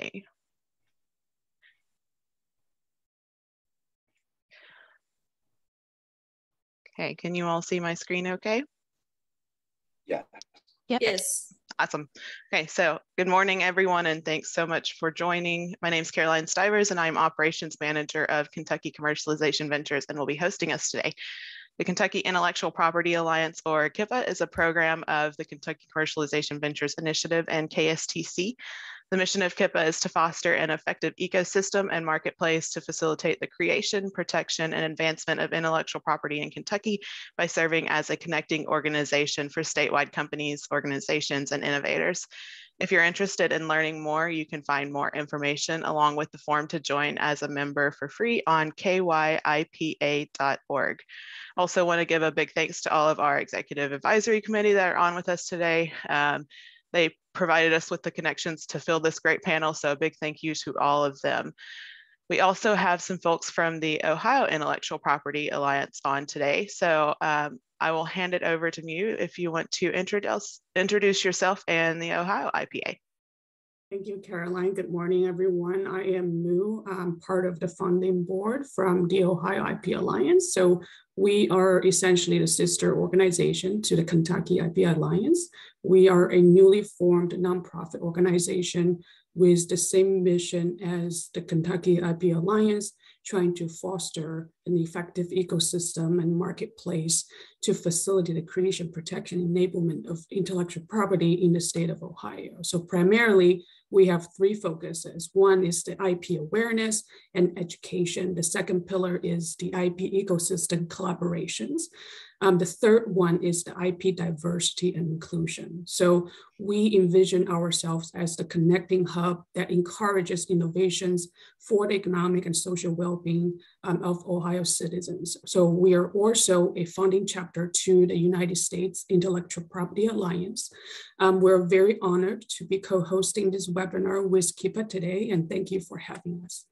today. Okay, can you all see my screen okay? Yeah. Yep. Yes. Awesome. Okay, so good morning, everyone, and thanks so much for joining. My name is Caroline Stivers, and I'm Operations Manager of Kentucky Commercialization Ventures, and will be hosting us today. The Kentucky Intellectual Property Alliance, or KIPA, is a program of the Kentucky Commercialization Ventures Initiative and KSTC the mission of KIPA is to foster an effective ecosystem and marketplace to facilitate the creation, protection, and advancement of intellectual property in Kentucky by serving as a connecting organization for statewide companies, organizations, and innovators. If you're interested in learning more, you can find more information along with the form to join as a member for free on kyipa.org. Also want to give a big thanks to all of our executive advisory committee that are on with us today. Um, they provided us with the connections to fill this great panel. So a big thank you to all of them. We also have some folks from the Ohio Intellectual Property Alliance on today. So um, I will hand it over to you if you want to introduce, introduce yourself and the Ohio IPA. Thank you, Caroline. Good morning, everyone. I am Mu. I'm part of the funding board from the Ohio IP Alliance. So we are essentially the sister organization to the Kentucky IP Alliance. We are a newly formed nonprofit organization with the same mission as the Kentucky IP Alliance, trying to foster an effective ecosystem and marketplace to facilitate the creation, protection, enablement of intellectual property in the state of Ohio. So primarily, we have three focuses. One is the IP awareness and education. The second pillar is the IP ecosystem collaborations. Um, the third one is the IP diversity and inclusion. So we envision ourselves as the connecting hub that encourages innovations for the economic and social well-being um, of Ohio citizens. So we are also a funding chapter to the United States Intellectual Property Alliance. Um, we're very honored to be co-hosting this webinar with KIPA today, and thank you for having us.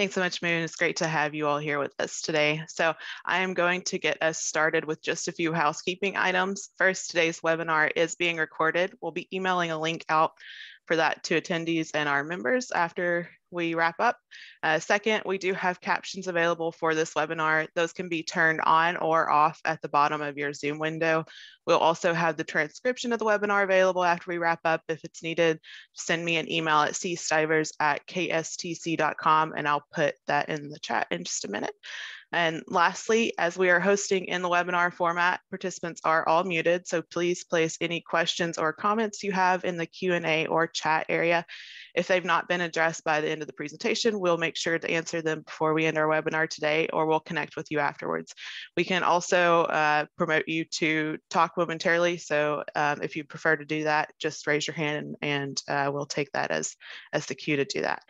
Thanks so much, Moon. It's great to have you all here with us today. So I am going to get us started with just a few housekeeping items. First, today's webinar is being recorded. We'll be emailing a link out for that to attendees and our members after we wrap up. Uh, second, we do have captions available for this webinar. Those can be turned on or off at the bottom of your Zoom window. We'll also have the transcription of the webinar available after we wrap up. If it's needed, send me an email at cstivers at kstc.com and I'll put that in the chat in just a minute. And lastly, as we are hosting in the webinar format, participants are all muted, so please place any questions or comments you have in the Q&A or chat area. If they've not been addressed by the end of the presentation, we'll make sure to answer them before we end our webinar today, or we'll connect with you afterwards. We can also uh, promote you to talk momentarily, so um, if you prefer to do that, just raise your hand and, and uh, we'll take that as, as the cue to do that.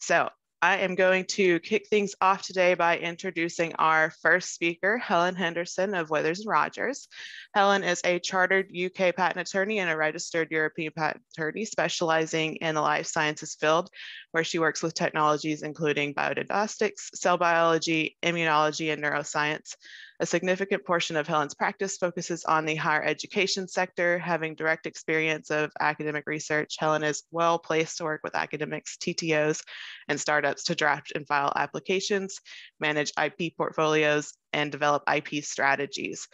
So I am going to kick things off today by introducing our first speaker, Helen Henderson of Withers and Rogers. Helen is a chartered UK patent attorney and a registered European patent attorney specializing in the life sciences field, where she works with technologies including biodiagnostics, cell biology, immunology, and neuroscience. A significant portion of Helen's practice focuses on the higher education sector. Having direct experience of academic research, Helen is well placed to work with academics, TTOs, and startups to draft and file applications, manage IP portfolios, and develop IP strategies.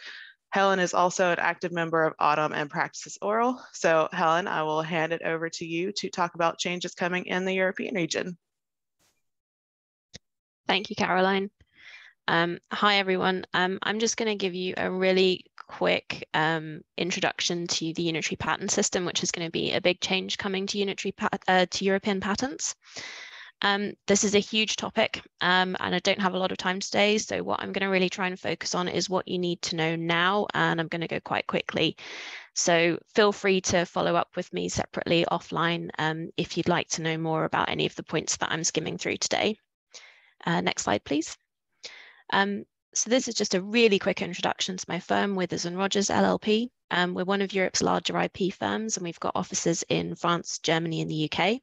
Helen is also an active member of AUTM and PraxisAuril. So Helen, I will hand it over to you to talk about changes coming in the European region. Thank you, Caroline. Um, hi, everyone. Um, I'm just going to give you a really quick um, introduction to the unitary patent system, which is going to be a big change coming to unitary uh, to European patents. Um, this is a huge topic um, and I don't have a lot of time today. So what I'm going to really try and focus on is what you need to know now. And I'm going to go quite quickly. So feel free to follow up with me separately offline um, if you'd like to know more about any of the points that I'm skimming through today. Uh, next slide, please. Um, so this is just a really quick introduction to my firm, Withers and Rogers LLP. Um, we're one of Europe's larger IP firms, and we've got offices in France, Germany, and the UK.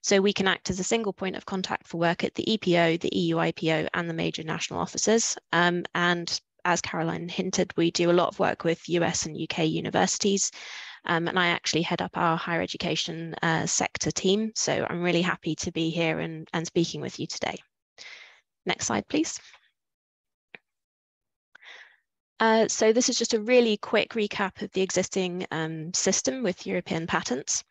So we can act as a single point of contact for work at the EPO, the EU IPO, and the major national offices. Um, and as Caroline hinted, we do a lot of work with US and UK universities Um, and I actually head up our higher education uh, sector team. So I'm really happy to be here and, and speaking with you today. Next slide, please. Uh, so this is just a really quick recap of the existing um, system with European patents.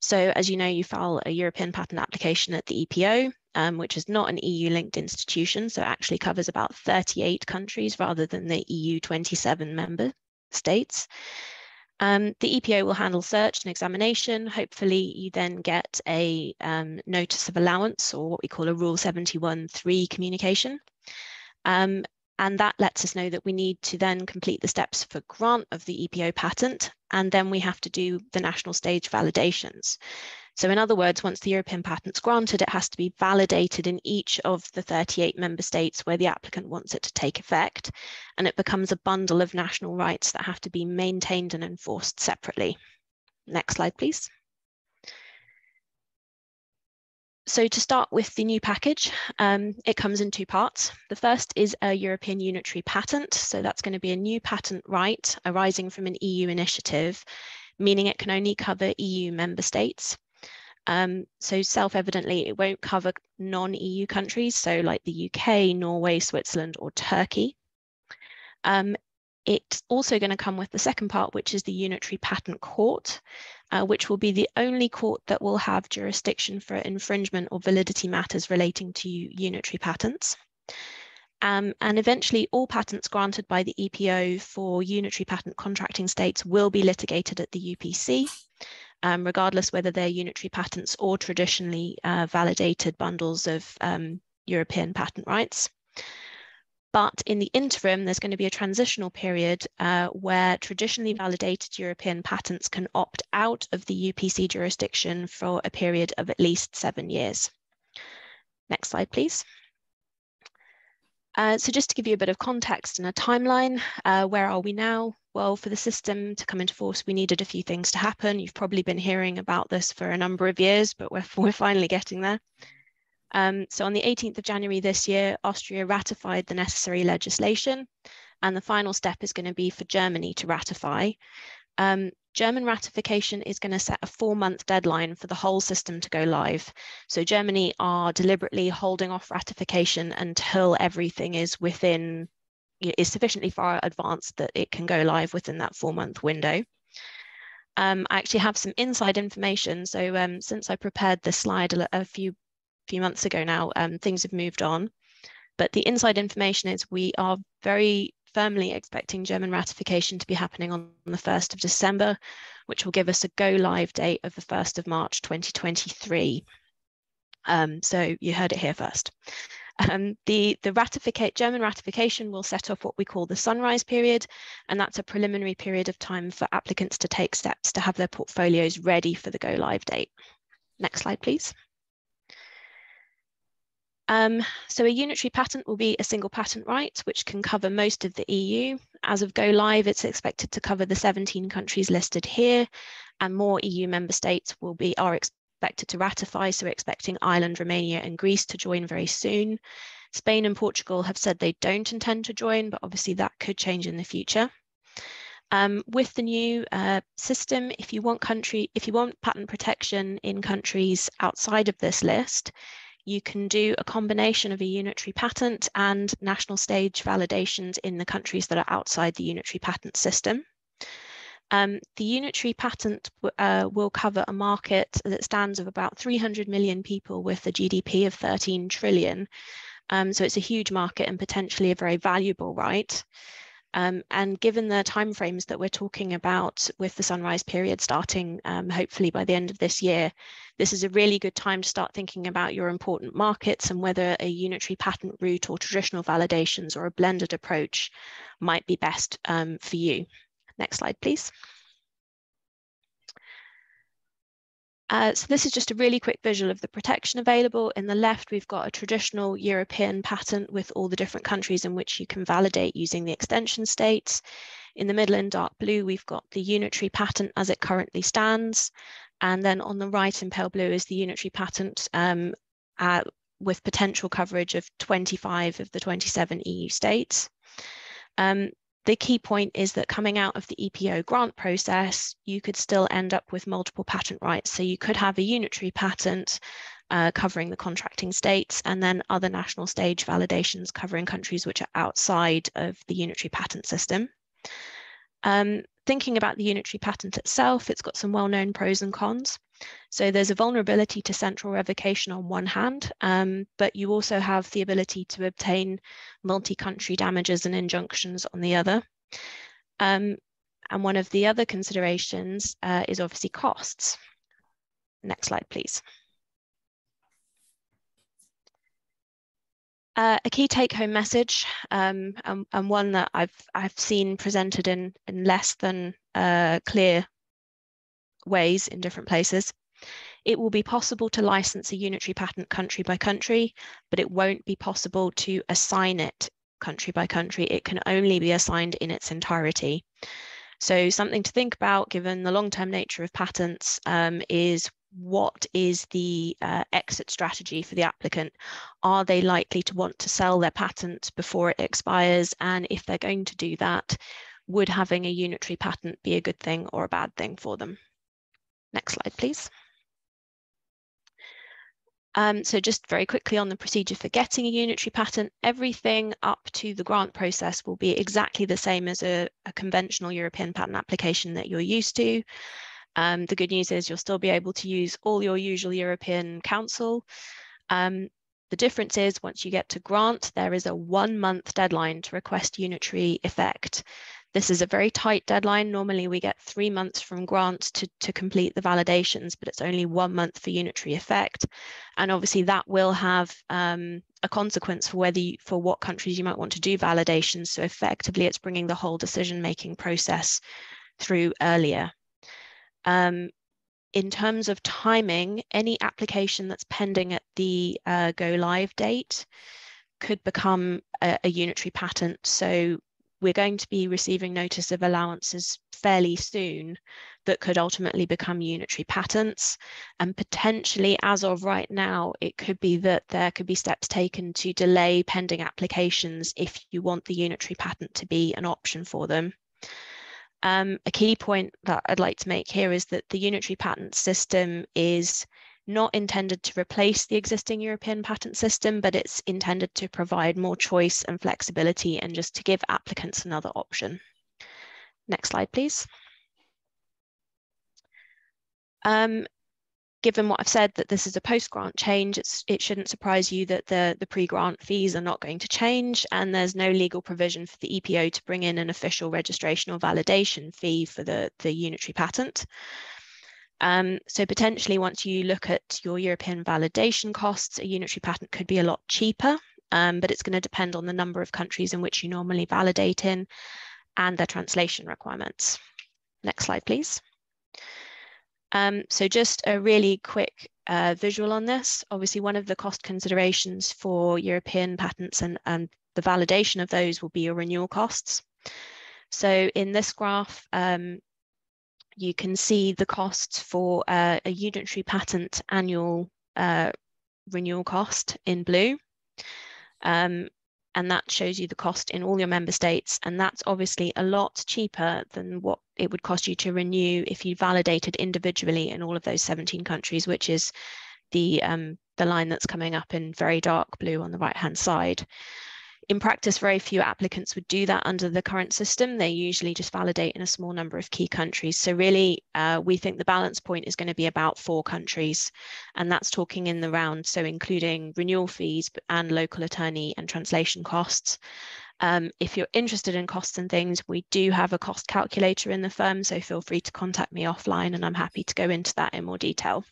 So as you know, you file a European patent application at the EPO, um, which is not an EU-linked institution, so actually covers about 38 countries rather than the EU 27 member states. Um, the EPO will handle search and examination. Hopefully you then get a um, notice of allowance or what we call a Rule 71.3 communication. Um, and that lets us know that we need to then complete the steps for grant of the EPO patent, and then we have to do the national stage validations. So in other words, once the European patent's granted, it has to be validated in each of the 38 member states where the applicant wants it to take effect, and it becomes a bundle of national rights that have to be maintained and enforced separately. Next slide, please. So to start with the new package, um, it comes in two parts. The first is a European unitary patent. So that's going to be a new patent right arising from an EU initiative, meaning it can only cover EU member states. Um, so self-evidently, it won't cover non-EU countries, so like the UK, Norway, Switzerland, or Turkey. Um, it's also going to come with the second part, which is the Unitary Patent Court, uh, which will be the only court that will have jurisdiction for infringement or validity matters relating to unitary patents. Um, and eventually all patents granted by the EPO for unitary patent contracting states will be litigated at the UPC, um, regardless whether they're unitary patents or traditionally uh, validated bundles of um, European patent rights. But in the interim, there's going to be a transitional period uh, where traditionally validated European patents can opt out of the UPC jurisdiction for a period of at least seven years. Next slide, please. Uh, so just to give you a bit of context and a timeline, uh, where are we now? Well, for the system to come into force, we needed a few things to happen. You've probably been hearing about this for a number of years, but we're, we're finally getting there. Um, so on the 18th of January this year, Austria ratified the necessary legislation, and the final step is going to be for Germany to ratify. Um, German ratification is going to set a four month deadline for the whole system to go live. So Germany are deliberately holding off ratification until everything is within is sufficiently far advanced that it can go live within that four month window. Um, I actually have some inside information. So um, since I prepared this slide a, a few few months ago now, um, things have moved on. But the inside information is we are very firmly expecting German ratification to be happening on the 1st of December, which will give us a go live date of the 1st of March 2023. Um, so you heard it here first. Um, the the ratifica German ratification will set off what we call the sunrise period, and that's a preliminary period of time for applicants to take steps to have their portfolios ready for the go live date. Next slide, please. Um, so a unitary patent will be a single patent right, which can cover most of the EU. As of go live, it's expected to cover the 17 countries listed here, and more EU member states will be are expected to ratify. So we're expecting Ireland, Romania, and Greece to join very soon. Spain and Portugal have said they don't intend to join, but obviously that could change in the future. Um, with the new uh, system, if you want country, if you want patent protection in countries outside of this list, you can do a combination of a unitary patent and national stage validations in the countries that are outside the unitary patent system. Um, the unitary patent uh, will cover a market that stands of about 300 million people with a GDP of 13 trillion. Um, so it's a huge market and potentially a very valuable right. Um, and given the timeframes that we're talking about with the sunrise period starting um, hopefully by the end of this year, this is a really good time to start thinking about your important markets and whether a unitary patent route or traditional validations or a blended approach might be best um, for you. Next slide, please. Uh, so this is just a really quick visual of the protection available. In the left, we've got a traditional European patent with all the different countries in which you can validate using the extension states. In the middle in dark blue, we've got the unitary patent as it currently stands. And then on the right in pale blue is the unitary patent um, with potential coverage of 25 of the 27 EU states. Um, the key point is that coming out of the EPO grant process, you could still end up with multiple patent rights. So you could have a unitary patent uh, covering the contracting states and then other national stage validations covering countries which are outside of the unitary patent system. Um, thinking about the unitary patent itself, it's got some well-known pros and cons. So there's a vulnerability to central revocation on one hand, um, but you also have the ability to obtain multi-country damages and injunctions on the other. Um, and one of the other considerations uh, is obviously costs. Next slide, please. Uh, a key take-home message, um, and, and, one that I've I've seen presented in in less than uh, clear ways in different places. It will be possible to license a unitary patent country by country, but it won't be possible to assign it country by country. It can only be assigned in its entirety. So something to think about, given the long-term nature of patents, um, is what is the uh, exit strategy for the applicant? Are they likely to want to sell their patent before it expires? And if they're going to do that, would having a unitary patent be a good thing or a bad thing for them? Next slide, please. Um, so just very quickly on the procedure for getting a unitary patent, everything up to the grant process will be exactly the same as a, a conventional European patent application that you're used to. Um, the good news is you'll still be able to use all your usual European Counsel. Um, the difference is once you get to grant, there is a one month deadline to request unitary effect. This is a very tight deadline. Normally we get three months from grant to, to complete the validations, but it's only one month for unitary effect. And obviously that will have um, a consequence for whether you, for what countries you might want to do validations. So effectively it's bringing the whole decision-making process through earlier. Um, in terms of timing, any application that's pending at the uh, go live date could become a, a unitary patent. So we're going to be receiving notice of allowances fairly soon that could ultimately become unitary patents. And potentially, as of right now, it could be that there could be steps taken to delay pending applications if you want the unitary patent to be an option for them. Um, a key point that I'd like to make here is that the unitary patent system is not intended to replace the existing European patent system, but it's intended to provide more choice and flexibility and just to give applicants another option. Next slide, please. Um, given what I've said that this is a post-grant change, it shouldn't surprise you that the, the pre-grant fees are not going to change and there's no legal provision for the EPO to bring in an official registration or validation fee for the, the unitary patent. Um, so potentially once you look at your European validation costs, a unitary patent could be a lot cheaper, um, but it's going to depend on the number of countries in which you normally validate in and their translation requirements. Next slide, please. Um, so just a really quick uh, visual on this. Obviously, one of the cost considerations for European patents and, and the validation of those will be your renewal costs. So in this graph, um, you can see the costs for uh, a unitary patent annual uh, renewal cost in blue. Um, and that shows you the cost in all your member states. And that's obviously a lot cheaper than what it would cost you to renew if you validated individually in all of those 17 countries, which is the, um, the line that's coming up in very dark blue on the right hand side. In practice, very few applicants would do that under the current system. They usually just validate in a small number of key countries. So really, uh, we think the balance point is going to be about four countries, and that's talking in the round, so including renewal fees and local attorney and translation costs. Um, if you're interested in costs and things, we do have a cost calculator in the firm, so feel free to contact me offline and I'm happy to go into that in more detail.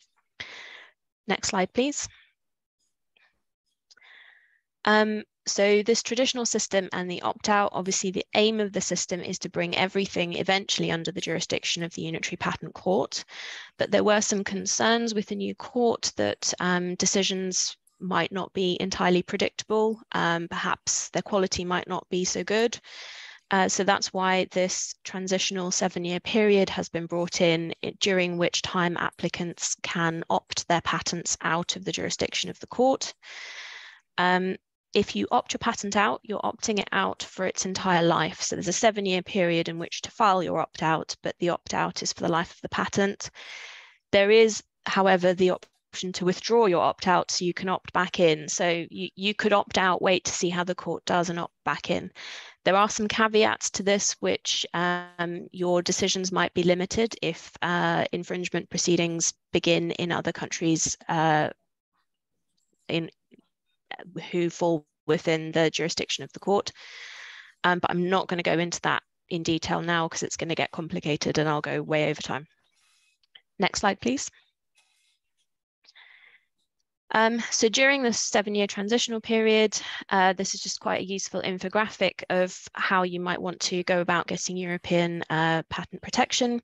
Next slide, please. Um, so this traditional system and the opt-out, obviously the aim of the system is to bring everything eventually under the jurisdiction of the Unitary Patent Court. But there were some concerns with the new court that um, decisions might not be entirely predictable. Um, perhaps their quality might not be so good. Uh, so that's why this transitional seven-year period has been brought in, during which time applicants can opt their patents out of the jurisdiction of the court. Um, if you opt your patent out, you're opting it out for its entire life. So there's a seven year period in which to file your opt out, but the opt out is for the life of the patent. There is, however, the option to withdraw your opt out so you can opt back in. So you, you could opt out, wait to see how the court does and opt back in. There are some caveats to this, which um, your decisions might be limited if uh, infringement proceedings begin in other countries uh, in who fall within the jurisdiction of the court. Um, but I'm not going to go into that in detail now because it's going to get complicated and I'll go way over time. Next slide, please. Um, so during the seven-year transitional period, uh, this is just quite a useful infographic of how you might want to go about getting European uh, patent protection.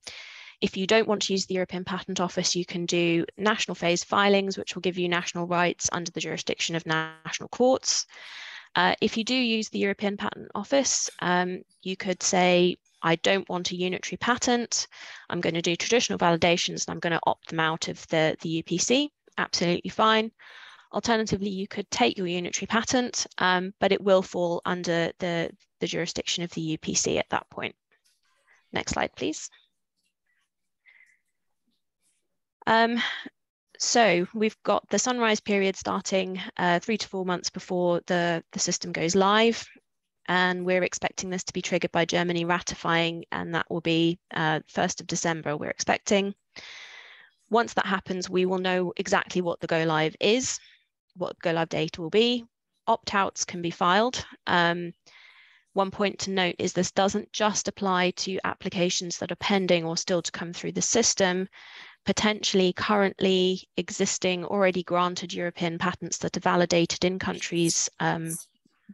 If you don't want to use the European Patent Office, you can do national phase filings, which will give you national rights under the jurisdiction of national courts. Uh, if you do use the European Patent Office, um, you could say, I don't want a unitary patent. I'm going to do traditional validations and I'm going to opt them out of the, the UPC. Absolutely fine. Alternatively, you could take your unitary patent, um, but it will fall under the, the jurisdiction of the UPC at that point. Next slide, please. Um, so we've got the sunrise period starting uh, three to four months before the, the system goes live. And we're expecting this to be triggered by Germany ratifying, and that will be uh, 1st of December, we're expecting. Once that happens, we will know exactly what the go live is, what go live date will be. Opt outs can be filed. Um, one point to note is this doesn't just apply to applications that are pending or still to come through the system potentially currently existing, already granted European patents that are validated in countries um,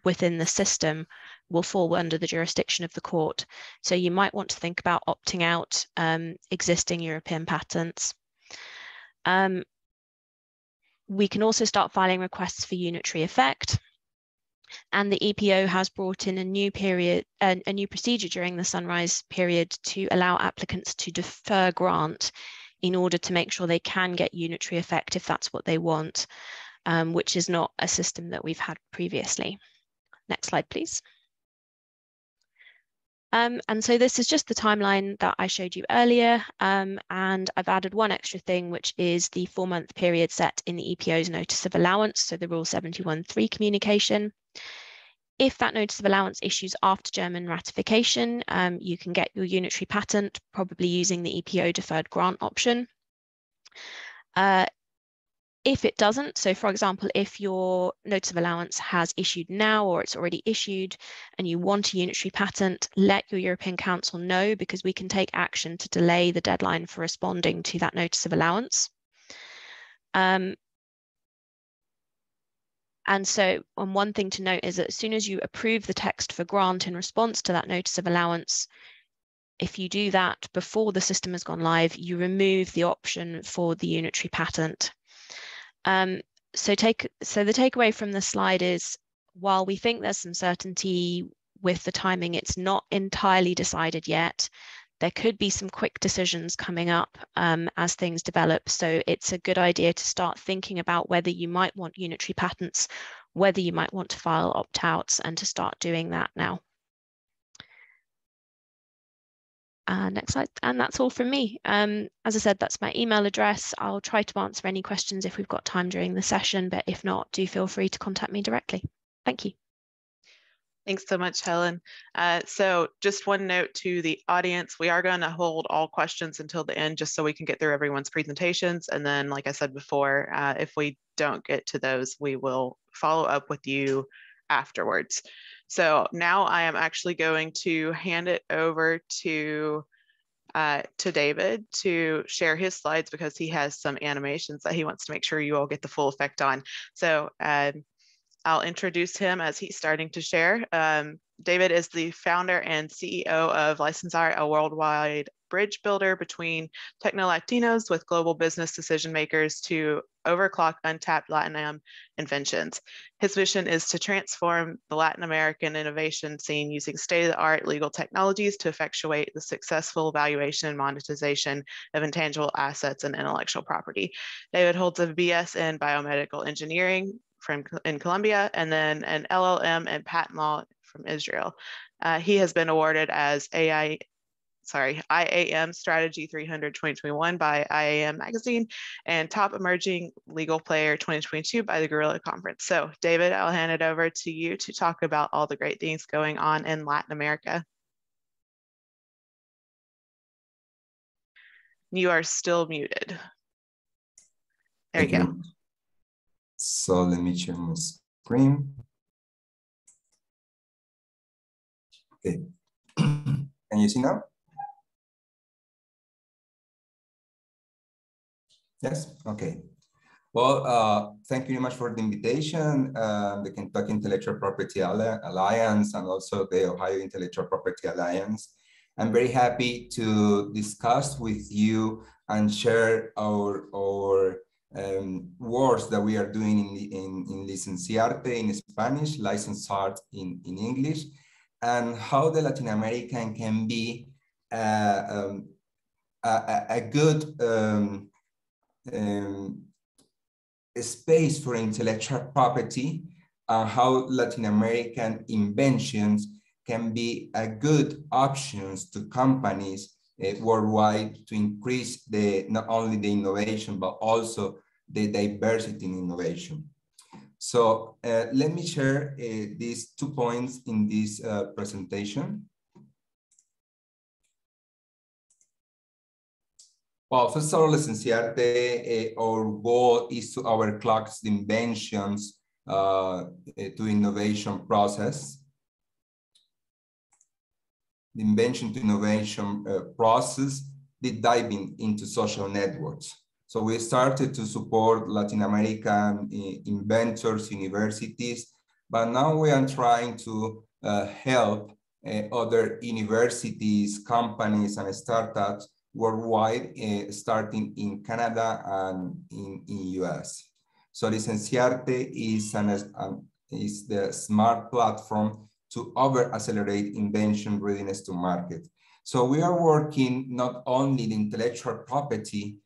within the system will fall under the jurisdiction of the court. So you might want to think about opting out um, existing European patents. Um, we can also start filing requests for unitary effect. And the EPO has brought in a new period, a, a new procedure during the sunrise period to allow applicants to defer grant in order to make sure they can get unitary effect if that's what they want, um, which is not a system that we've had previously. Next slide, please. Um, and so this is just the timeline that I showed you earlier. Um, and I've added one extra thing, which is the four month period set in the EPO's notice of allowance. So the rule 71.3 communication. If that notice of allowance issues after German ratification, um, you can get your unitary patent, probably using the EPO deferred grant option. Uh, if it doesn't, so for example, if your notice of allowance has issued now or it's already issued and you want a unitary patent, let your European Counsel know because we can take action to delay the deadline for responding to that notice of allowance. Um, and so, and one thing to note is that as soon as you approve the text for grant in response to that notice of allowance, if you do that before the system has gone live, you remove the option for the unitary patent. Um, so take so the takeaway from this slide is while we think there's some certainty with the timing, it's not entirely decided yet there could be some quick decisions coming up um, as things develop. So it's a good idea to start thinking about whether you might want unitary patents, whether you might want to file opt-outs and to start doing that now. Uh, next slide, and that's all from me. Um, as I said, that's my email address. I'll try to answer any questions if we've got time during the session, but if not, do feel free to contact me directly. Thank you. Thanks so much, Helen. Uh, so just one note to the audience, we are going to hold all questions until the end just so we can get through everyone's presentations. And then, like I said before, uh, if we don't get to those, we will follow up with you afterwards. So now I am actually going to hand it over to uh, to David to share his slides because he has some animations that he wants to make sure you all get the full effect on. So um, I'll introduce him as he's starting to share. Um, David is the founder and CEO of Licenciarte, a worldwide bridge builder between techno Latinos with global business decision makers to overclock untapped Latin inventions. His mission is to transform the Latin American innovation scene using state of the art legal technologies to effectuate the successful valuation and monetization of intangible assets and intellectual property. David holds a BS in biomedical engineering from in Colombia, and then an LLM in patent law from Israel. Uh, he has been awarded as AI, sorry, IAM Strategy 300 2021 by IAM Magazine and Top Emerging Legal Player 2022 by the Gorilla Conference. So, David, I'll hand it over to you to talk about all the great things going on in Latin America. You are still muted. There you go. So let me share my screen. Okay. Can you see now? Yes, okay. Well, uh, thank you very much for the invitation, uh, the Kentucky Intellectual Property Alliance and also the Ohio Intellectual Property Alliance. I'm very happy to discuss with you and share our, our um, works that we are doing in, in, in Licenciarte in Spanish, Licensed Art in, in English, and how the Latin American can be uh, um, a, a, good um, um, space for intellectual property, and how Latin American inventions can be a good options to companies uh, worldwide to increase the not only the innovation but also the diversity in innovation. So uh, let me share uh, these two points in this uh, presentation. Well, first of all, Licenciarte, uh, our goal is to our clocks the inventions uh, to innovation process the invention to innovation uh, process, the diving into social networks. So we started to support Latin American uh, inventors, universities, but now we are trying to uh, help uh, other universities, companies, and startups worldwide, uh, starting in Canada and in, in US. So Licenciarte is, an, um, is the smart platform to over accelerate invention readiness to market. So we are working not only the intellectual property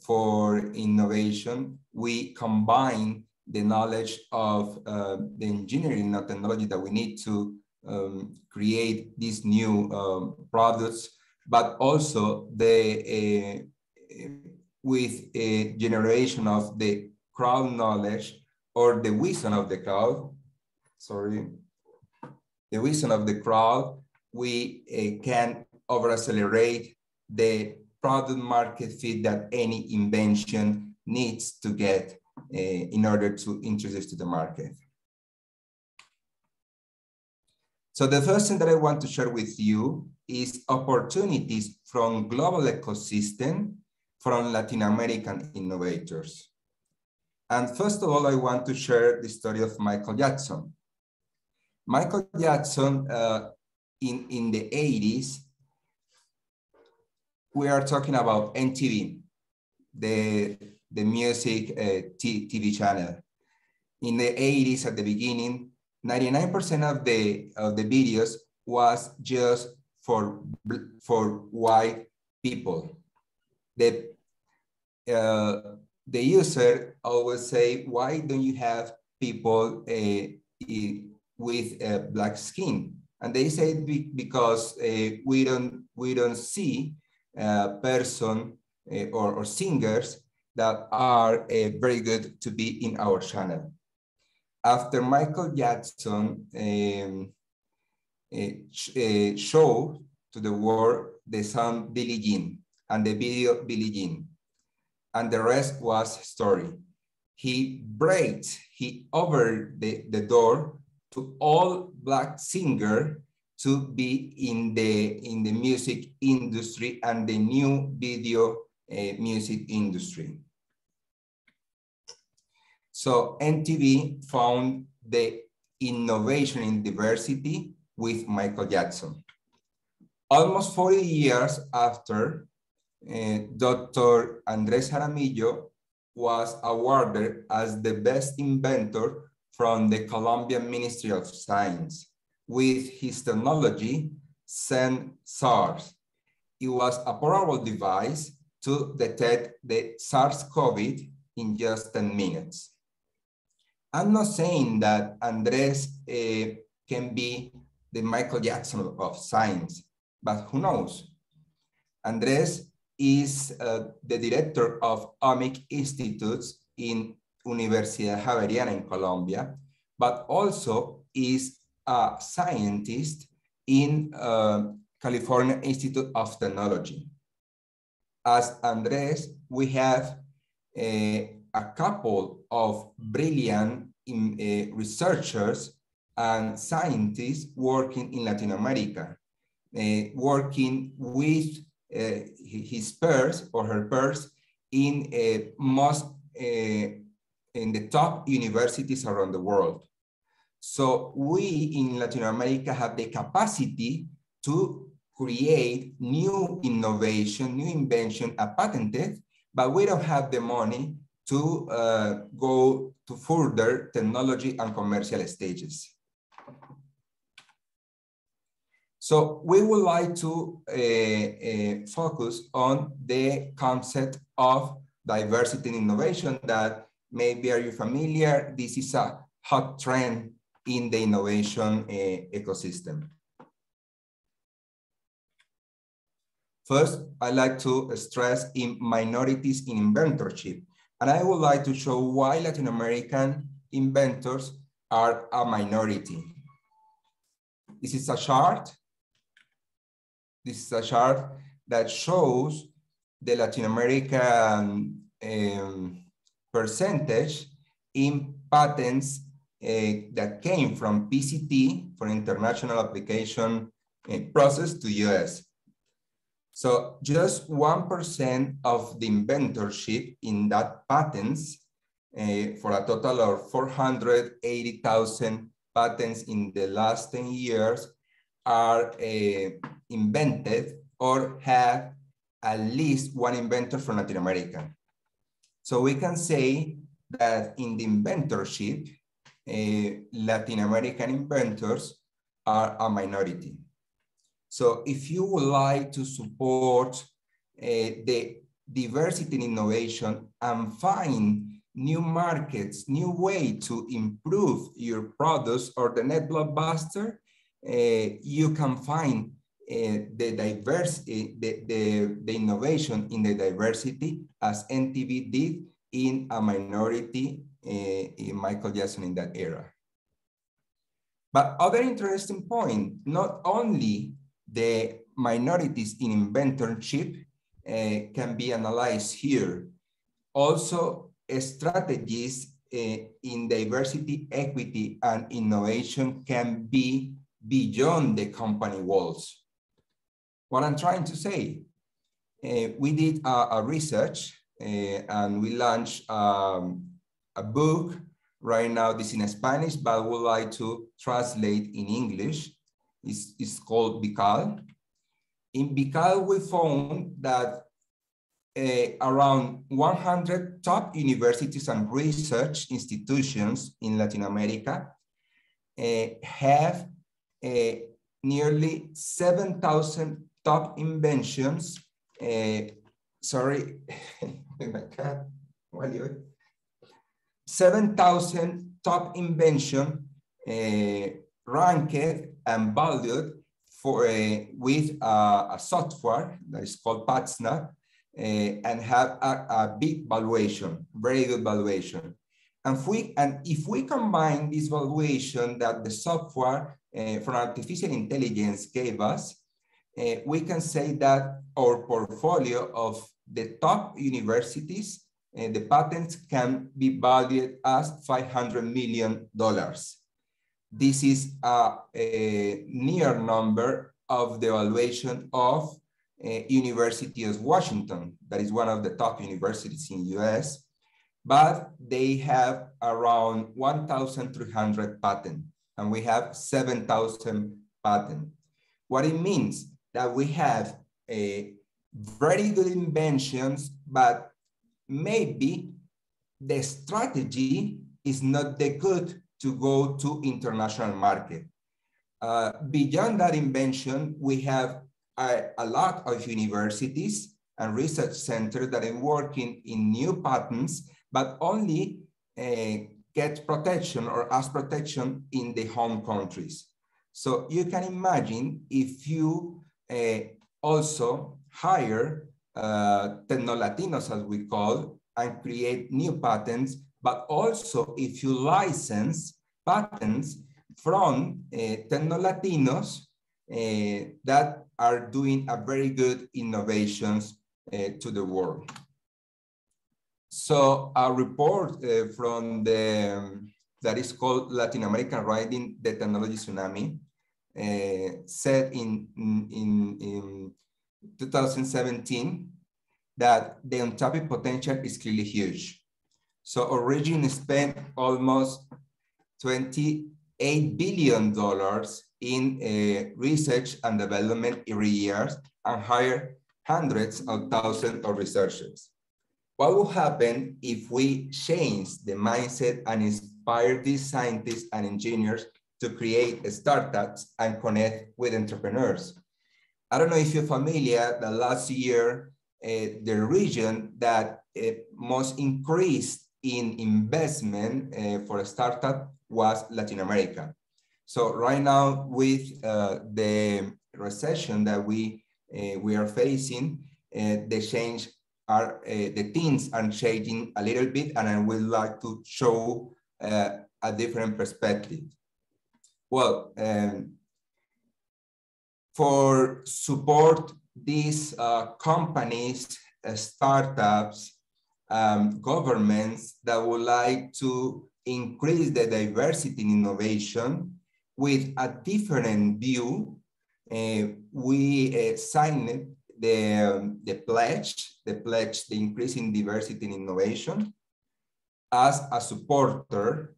for innovation, we combine the knowledge of uh, the engineering and technology that we need to um, create these new um, products, but also the uh, with a generation of the crowd knowledge or the wisdom of the crowd. Sorry, the wisdom of the crowd, we uh, can over accelerate the product market fit that any invention needs to get uh, in order to introduce to the market. So the first thing that I want to share with you is opportunities from global ecosystem from Latin American innovators. And first of all, I want to share the story of Michael Jackson. Michael Jackson uh, in, in the 80s, we are talking about MTV, the, the music uh, TV channel. In the 80s, at the beginning, 99% of the, of the videos was just for, for white people. The, uh, the user always say, why don't you have people uh, with uh, black skin. And they say because uh, we don't we don't see person uh, or, or singers that are uh, very good to be in our channel. After Michael Jackson um, uh, show to the world the song Billie Jean and the video Billie Jean, and the rest was story. He breaks, he over the, the door to all black singer to be in the in the music industry and the new video uh, music industry. So MTV found the innovation in diversity with Michael Jackson. Almost 40 years after, uh, Dr. Andres Jaramillo was awarded as the best inventor from the Colombian Ministry of Science with his technology, SARS. It was a portable device to detect the SARS-CoV in just 10 minutes. I'm not saying that Andres uh, can be the Michael Jackson of science, but who knows? Andres is uh, the director of OMIC Institutes in Universidad Javeriana in Colombia, but also is a scientist in uh, California Institute of Technology. As Andres, we have a, a couple of brilliant in, uh, researchers and scientists working in Latin America, uh, working with uh, his peers or her peers in uh, most uh, in the top universities around the world. So we in Latin America have the capacity to create new innovation, new invention, a patented, but we don't have the money to uh, go to further technology and commercial stages. So we would like to uh, uh, focus on the concept of diversity and innovation that maybe are you familiar? This is a hot trend in the innovation uh, ecosystem. First, I like to stress in minorities in inventorship. And I would like to show why Latin American inventors are a minority. This is a chart this is a chart that shows the Latin American um, percentage in patents that came from PCT for international application uh, process to US. So just 1% of the inventorship in that patents uh, for a total of 480,000 patents in the last 10 years are uh, invented or have at least one inventor from Latin America. So we can say that in the inventorship, uh, Latin American inventors are a minority. So if you would like to support uh, the diversity and innovation and find new markets, new way to improve your products or the net blockbuster, uh, you can find uh, the diverse, uh, the, the, the innovation in the diversity as MTV did in a minority in Michael Jackson in that era. But other interesting point, not only the minorities in inventorship uh, can be analyzed here. Also, strategies uh, in diversity, equity, and innovation can be beyond the company walls. What I'm trying to say, uh, we did a, a research and we launched um, a book. Right now, this in Spanish, but would like to translate in English. It's, it's called BICAL. In BICAL, we found that uh, around 100 top universities and research institutions in Latin America uh, have uh, nearly 7,000 top inventions. Uh, sorry, my cat, 7,000 top invention uh, ranked and valued for uh, with a software that is called PatSnap uh, and have a, a, big valuation, very good valuation. And if, we, and if we combine this valuation that the software uh, from artificial intelligence gave us, uh, we can say that our portfolio of the top universities, uh, the patents can be valued as $500 million. This is a, a, near number of the valuation of uh, University of Washington, that is one of the top universities in US, but they have around 1,300 patents and we have 7,000 patents. What it means that we have a very good inventions, but maybe the strategy is not the good to go to international market. Uh, beyond that invention, we have a, a, lot of universities and research centers that are working in new patents, but only uh, get protection or ask protection in the home countries. So you can imagine if you uh, also hire uh, techno-Latinos, as we call, and create new patents, but also if you license patents from uh, techno-Latinos uh, that are doing a very good innovations uh, to the world. So a report uh, from the, um, that is called Latin American Riding the Technology Tsunami said in, in, in 2017 that the untapped potential is clearly huge. So Origin spent almost 28 billion dollars in uh, research and development every year and hire hundreds of thousands of researchers. What will happen if we change the mindset and inspire these scientists and engineers to create startups and connect with entrepreneurs? I don't know if you're familiar that last year, uh, the region that uh, most increased in investment uh, for a startup was Latin America. So right now with uh, the recession that we, uh, we are facing, uh, the change are the things are changing a little bit and I would like to show a different perspective. Well, um, for support these uh, companies, uh, startups, um, governments that would like to increase the diversity in innovation with a different view, uh, we signed the, um, the pledge, the pledge, the increasing diversity and innovation as a supporter,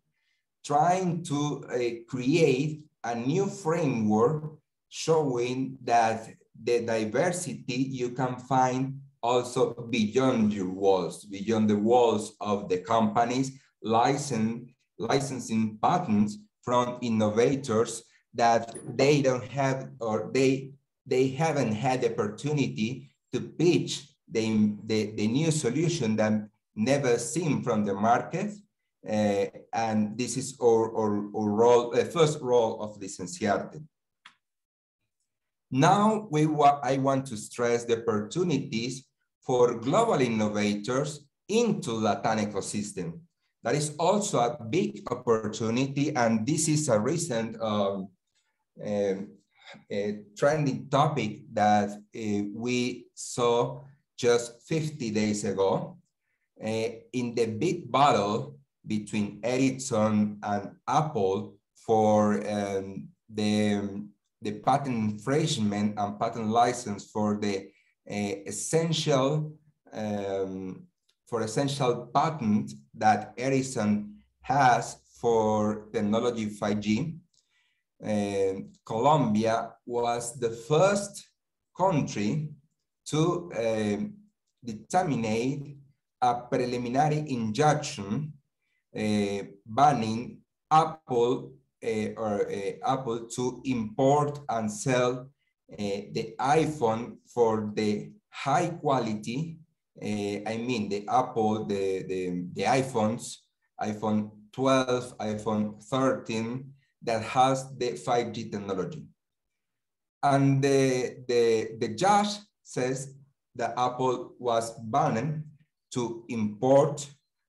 trying to uh, create a new framework showing that the diversity you can find also beyond your walls, beyond the walls of the companies, license, licensing patents from innovators that they don't have or they they haven't had the opportunity to pitch the, the, the new solution that never seen from the market. Uh, and this is our, our, our role, uh, first role of Licenciarte. Now we wa I want to stress the opportunities for global innovators into Latin ecosystem. That is also a big opportunity, and this is a recent um, um, a trending topic that uh, we saw just 50 days ago uh, in the big battle between Ericsson and Apple for um, the, the patent infringement and patent license for the uh, essential um, for essential patent that Ericsson has for technology 5G um, Colombia was the first country to um, determine a preliminary injunction uh, banning Apple uh, or uh, Apple to import and sell uh, the iPhone for the high quality. I mean the Apple, the, the, the iPhones, iPhone 12, iPhone 13, that has the 5G technology. And the, the, the judge says that Apple was banned to import,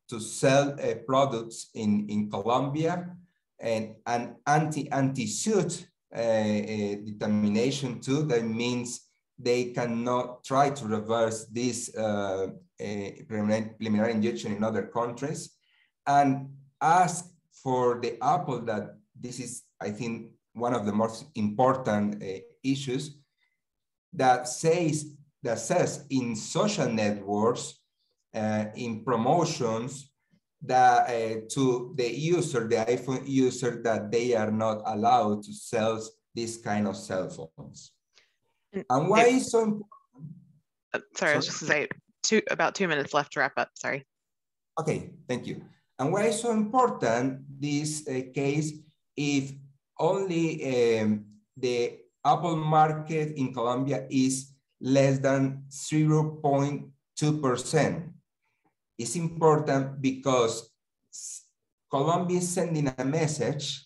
to sell uh, products in, in Colombia and an anti-anti-suit uh, uh, determination too. That means they cannot try to reverse this uh, uh, preliminary injunction in other countries and ask for the Apple that this is, I think, one of the most important uh, issues that says that says in social networks, uh, in promotions, that uh, to the user, the iPhone user, that they are not allowed to sell this kind of cell phones. And why is so important? Uh, sorry, so, I was just to say two about two minutes left to wrap up. Sorry. Okay, thank you. And why is so important this uh, case if only um, the Apple market in Colombia is less than 0.2%. It's important because Colombia is sending a message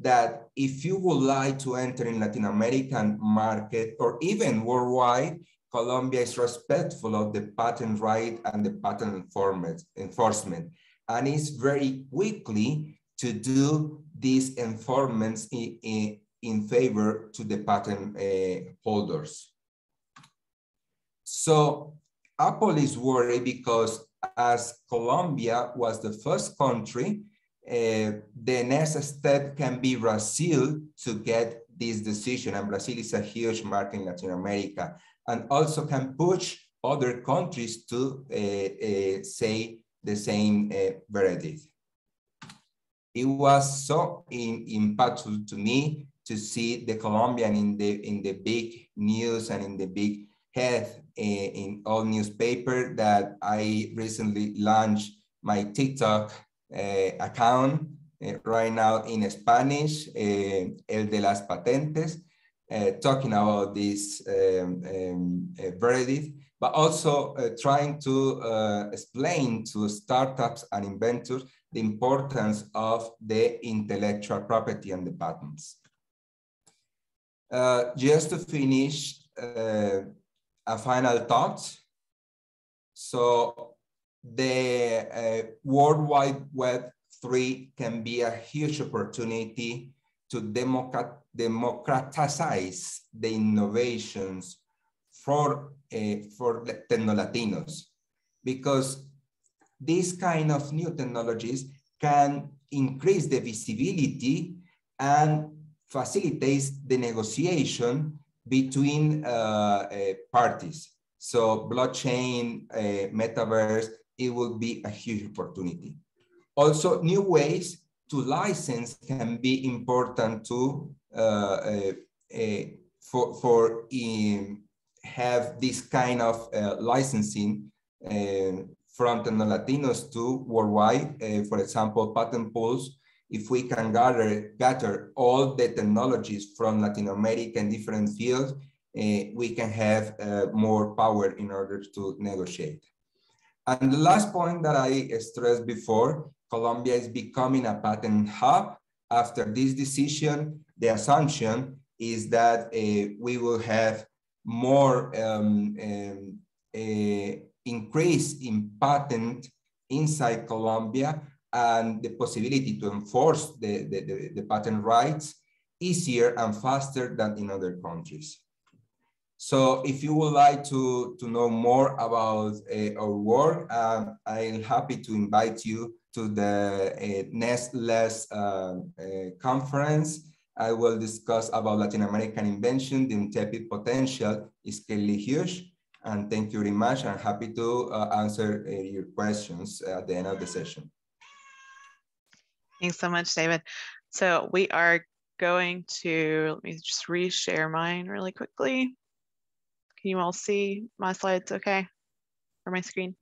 that if you would like to enter in Latin American market or even worldwide, Colombia is respectful of the patent right and the patent enforcement, and is very quickly to do these enforcements in, in, in favor to the patent uh, holders. So Apple is worried because as Colombia was the first country, uh, the next step can be Brazil to get this decision. And Brazil is a huge market in Latin America and also can push other countries to uh, uh, say the same verdict. It was so in, impactful to me to see the Colombian in the in the big news and in the big head in all newspaper that I recently launched my TikTok uh, account uh, right now in Spanish, El de las Patentes, talking about this um, um, verdict, but also trying to explain to startups and inventors the importance of the intellectual property and the patents. Uh, just to finish, uh, a final thought. So the uh, World Wide Web 3 can be a huge opportunity to democrat democratize the innovations for, uh, for Techno-Latinos because these kind of new technologies can increase the visibility and facilitates the negotiation between uh, uh, parties. So blockchain, uh, metaverse, it will be a huge opportunity. Also, new ways to license can be important to uh, uh, for, for um, have this kind of uh, licensing from the Latinos to worldwide. for example, patent pools if we can gather, gather all the technologies from Latin America and different fields, uh, we can have uh, more power in order to negotiate. And the last point that I stressed before, Colombia is becoming a patent hub. After this decision, the assumption is that uh, we will have more um, um, increase in patent inside Colombia and the possibility to enforce the, the, the, the patent rights easier and faster than in other countries. So if you would like to, to know more about uh, our work, um, I'm happy to invite you to the uh, next less uh, uh, conference. I will discuss about Latin American invention, the untapped potential is clearly huge. And thank you very much. I'm happy to uh, answer your questions at the end of the session. Thanks so much, David. So we are going to, let me just reshare mine really quickly. Can you all see my slides okay? Or my screen?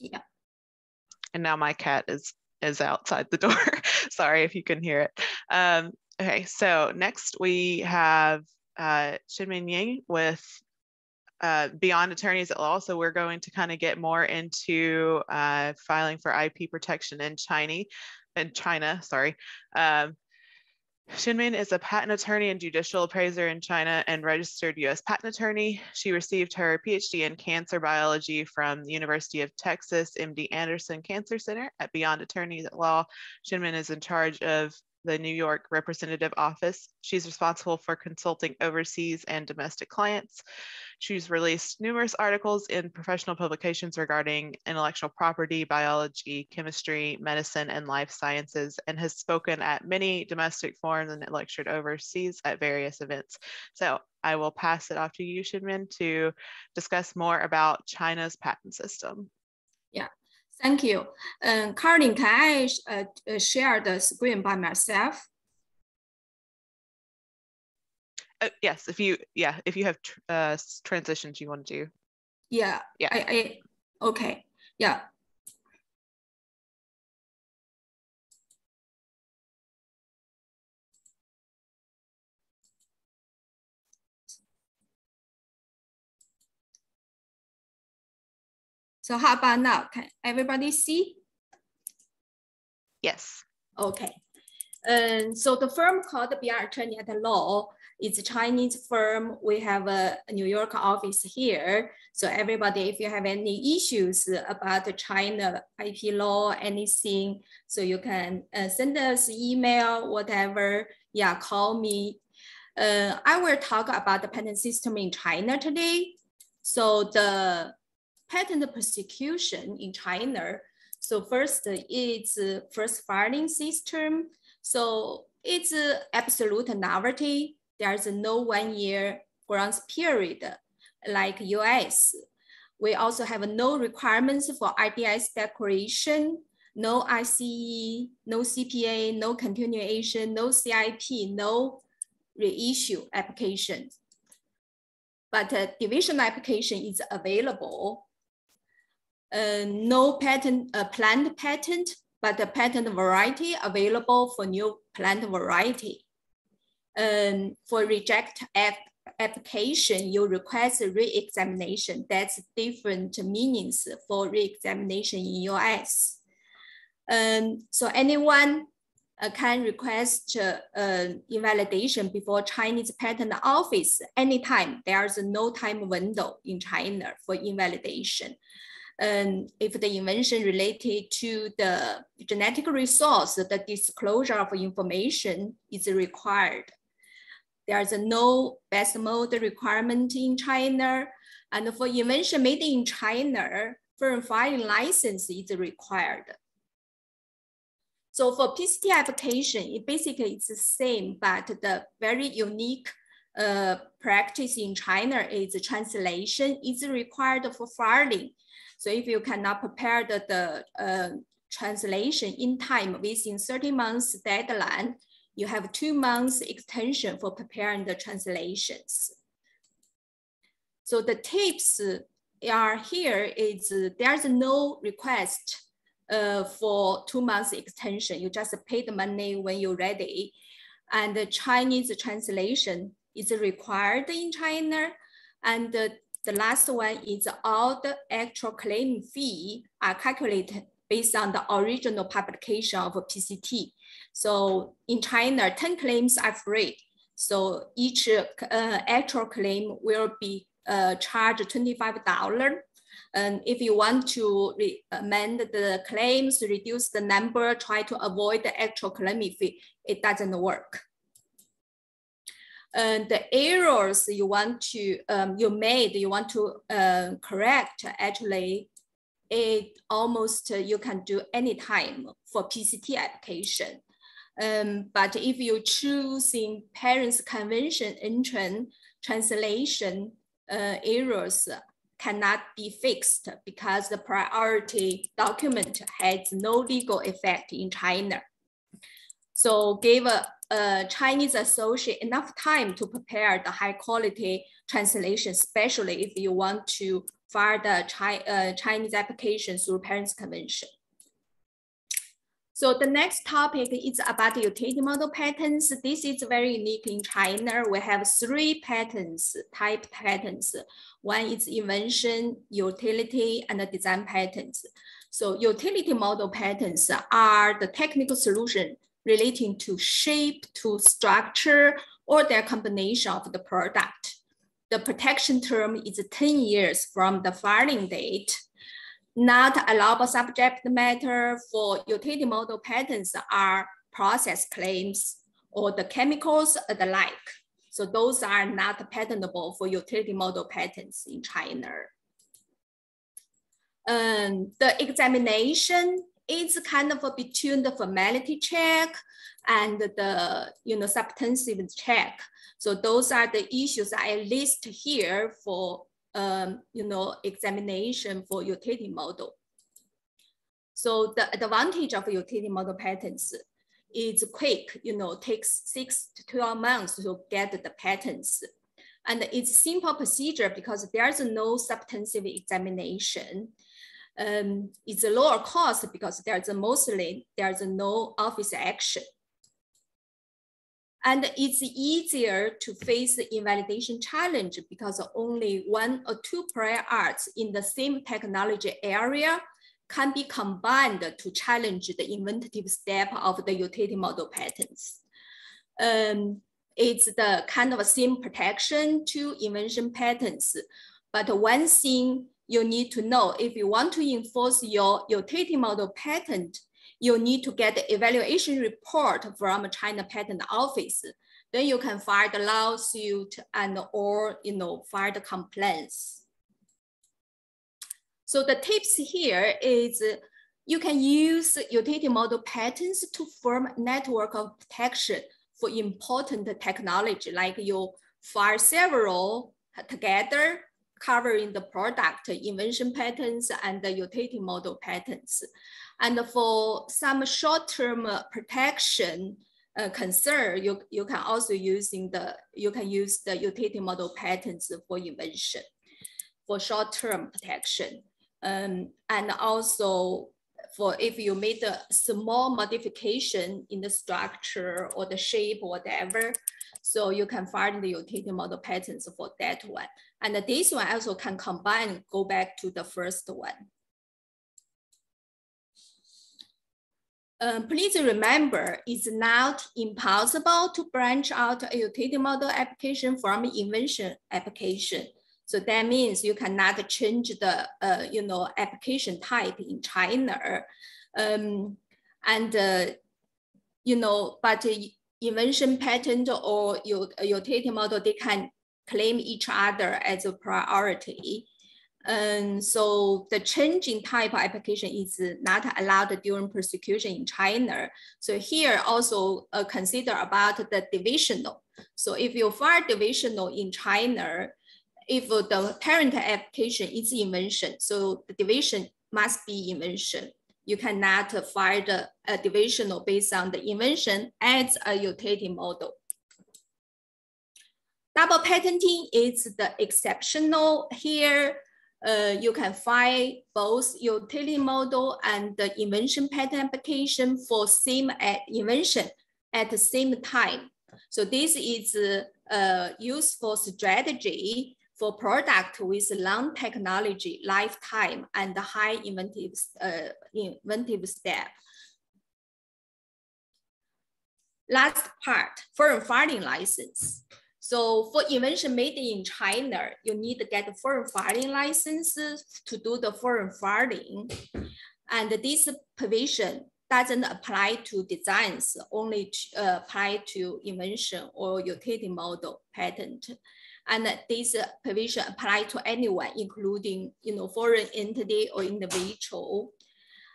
Yeah. And now my cat is is outside the door. Sorry if you can hear it. Um, okay, so next we have uh, Xinmin Ying with uh, beyond attorneys at law. So we're going to kind of get more into uh, filing for IP protection in China, in China, sorry. Um, is a patent attorney and judicial appraiser in China and registered US patent attorney. She received her PhD in cancer biology from the University of Texas MD Anderson Cancer Center at Beyond Attorneys at Law. Xinmin is in charge of the New York Representative Office. She's responsible for consulting overseas and domestic clients. She's released numerous articles in professional publications regarding intellectual property, biology, chemistry, medicine, and life sciences, and has spoken at many domestic forums and lectured overseas at various events. So I will pass it off to you, Xinmin, to discuss more about China's patent system. Yeah, Thank you. Um, Caroline, can I uh, uh, share the screen by myself? Uh, yes, if you yeah, if you have tr uh, transitions you want to do. Yeah. Yeah. I, I okay. Yeah. So how about now? Can everybody see? Yes. Okay. And so the firm called BR Attorney at Law it's a Chinese firm. We have a, New York office here. So everybody, if you have any issues about the China IP law, anything, so you can uh, send us email, whatever. Yeah, call me. Uh, I will talk about the patent system in China today. So the patent prosecution in China. So first, it's uh, first filing system. So it's uh, absolute novelty there's no one year grant period like US. We also have no requirements for IDS declaration, no RCE, no CPA, no continuation, no CIP, no reissue application. But a division application is available. Uh, no patent, uh, plant patent, but a patent variety available for new plant variety um, for reject app application, you request re-examination. That's different meanings for re-examination in US. Um, so anyone uh, can request uh, invalidation before Chinese Patent Office anytime. There's no time window in China for invalidation. And if the invention related to the genetic resource, the disclosure of information is required. There's no best mode requirement in China. And for invention made in China, foreign filing license is required. So for PCT application, it basically it's the same, but the very unique uh, practice in China is translation is required for filing. So if you cannot prepare the, the uh, translation in time within 30 months deadline, you have two months extension for preparing the translations. So the tips are here is there's no request uh, for two months extension. You just pay the money when you're ready. And the Chinese translation is required in China. And the last one is all the actual claim fee are calculated based on the original publication of PCT. So in China, 10 claims are free. So each uh, actual claim will be uh, charged $25. And if you want to amend the claims, reduce the number, try to avoid the actual claim fee, it doesn't work. And the errors you want to, um, you made, you want to uh, correct, actually, it almost uh, you can do anytime for PCT application. Um, but if you choose in Paris Convention entrance, translation uh, errors cannot be fixed because the priority document has no legal effect in China. So give a, a, Chinese associate enough time to prepare the high quality translation, especially if you want to file the Chi, uh, Chinese application through Paris Convention. So the next topic is about utility model patents. This is very unique in China. We have three patents, type patents. One is invention, utility, and design patents. So utility model patents are the technical solution relating to shape, to structure, or their combination of the product. The protection term is 10 years from the filing date not allowable subject matter for utility model patents are process claims or the chemicals or the like. So those are not patentable for utility model patents in China. Um, the examination is kind of between the formality check and the you know substantive check. So those are the issues I list here for um, you know, examination for utility model. So the advantage of utility model patents is quick, you know, takes six to 12 months to get the patents. And it's simple procedure because there's no substantive examination. Um, it's a lower cost because there's a mostly, there's a no office action. And it's easier to face the invalidation challenge because only one or two prior arts in the same technology area can be combined to challenge the inventive step of the utility model patents. Um, it's the kind of same protection to invention patents. But one thing you need to know, if you want to enforce your utility model patent, you need to get the evaluation report from China Patent Office. Then you can file the lawsuit and or you know file the complaints. So the tips here is you can use utility model patents to form network of protection for important technology, like you file several together covering the product, invention patents, and the utility model patents. And for some short-term protection uh, concern, you, you can also using the, you can use the utility model patents for invention for short-term protection. Um, and also for if you made a small modification in the structure or the shape, or whatever, so you can find the utility model patents for that one. And this one also can combine, go back to the first one. Um, please remember, it's not impossible to branch out a utility model application from invention application. So that means you cannot change the uh, you know application type in China, um, and uh, you know, but invention patent or your utility model they can claim each other as a priority. And so the changing type of application is not allowed during prosecution in China. So here also uh, consider about the divisional. So if you file divisional in China, if the parent application is invention, so the division must be invention. You cannot file the a divisional based on the invention as a utility model. Double patenting is the exceptional here. Uh, you can file both utility model and the invention patent application for same invention at the same time. So this is a useful strategy for product with long technology lifetime and high inventive, uh, inventive step. Last part, foreign filing license. So for invention made in China, you need to get foreign filing licenses to do the foreign filing. And this provision doesn't apply to designs, only to, uh, apply to invention or utility model patent. And this provision apply to anyone, including you know, foreign entity or individual.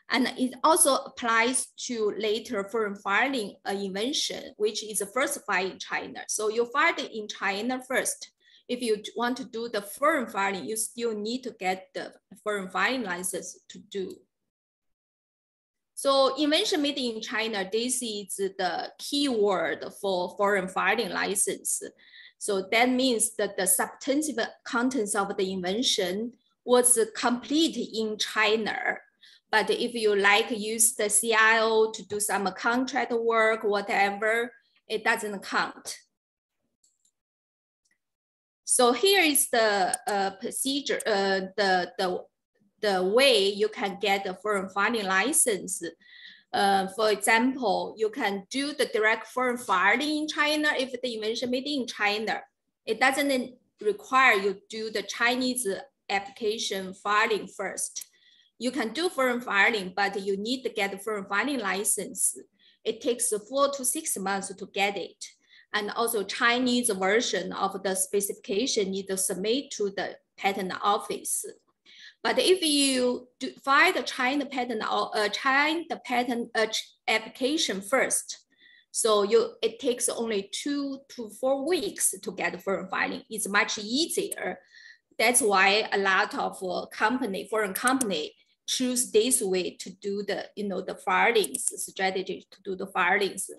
And it also applies to later foreign filing an invention, which is first filed in China. So you filed in China first. If you want to do the foreign filing, you still need to get the foreign filing license to do. So invention made in China, this is the keyword for foreign filing license. So that means that the substantive contents of the invention was complete in China. But if you like use the CRO to do some contract work, whatever, it doesn't count. So here is the uh, procedure, uh, the, the, the way you can get the foreign filing license uh, for example, you can do the direct foreign filing in China if the invention made in China. It doesn't require you do the Chinese application filing first. You can do foreign filing, but you need to get the foreign filing license. It takes four to six months to get it. And also Chinese version of the specification need to submit to the patent office. But if you do file the China patent or uh, China patent uh, application first, so you it takes only two to four weeks to get foreign filing. It's much easier. That's why a lot of uh, company, foreign company, choose this way to do the you know the filings strategy to do the filings.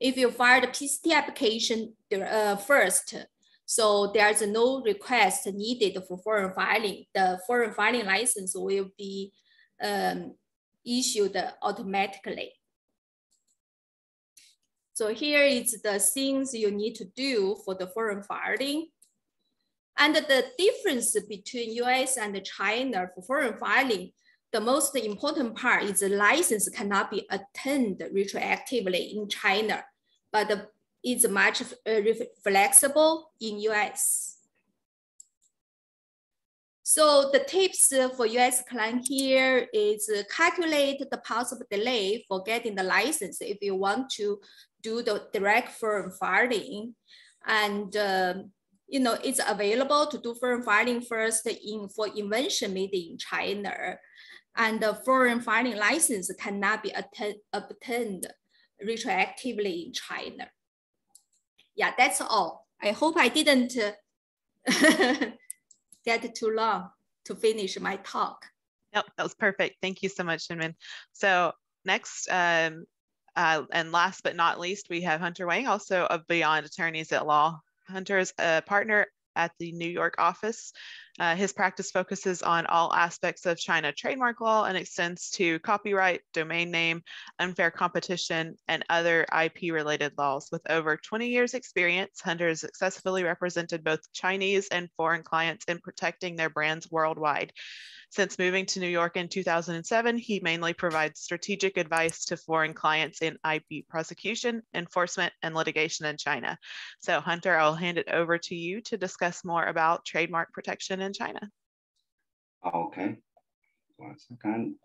If you file the PCT application uh, first, so there's no request needed for foreign filing. The foreign filing license will be um, issued automatically. So here is the things you need to do for the foreign filing. And the difference between US and China for foreign filing, the most important part is the license cannot be obtained retroactively in China, but it's much uh, flexible in US. So the tips for US client here is calculate the possible delay for getting the license if you want to do the direct foreign filing. And um, you know, it's available to do foreign filing first in for invention made in China. And the foreign filing license cannot be obtained retroactively in China. Yeah, that's all. I hope I didn't get too long to finish my talk. Nope, that was perfect. Thank you so much, Xinmin. So next, um, uh, and last but not least, we have Hunter Wang, also of Beyond Attorneys at Law. Hunter is a partner at the New York office. Uh, his practice focuses on all aspects of China trademark law and extends to copyright, domain name, unfair competition, and other IP related laws. With over 20 years experience, Hunter has successfully represented both Chinese and foreign clients in protecting their brands worldwide. Since moving to New York in 2007, he mainly provides strategic advice to foreign clients in IP prosecution, enforcement, and litigation in China. So Hunter, I'll hand it over to you to discuss more about trademark protection in China. Okay, one second.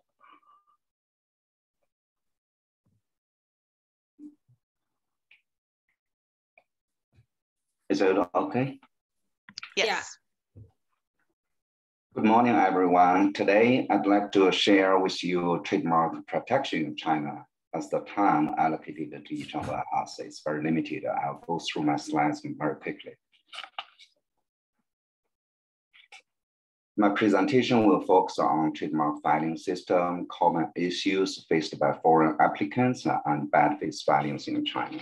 Is it okay? Yes. Yeah. Good morning, everyone. Today, I'd like to share with you trademark protection in China. As the time allocated to each of us is very limited, I'll go through my slides very quickly. My presentation will focus on trademark filing system, common issues faced by foreign applicants, and bad faith filings in China.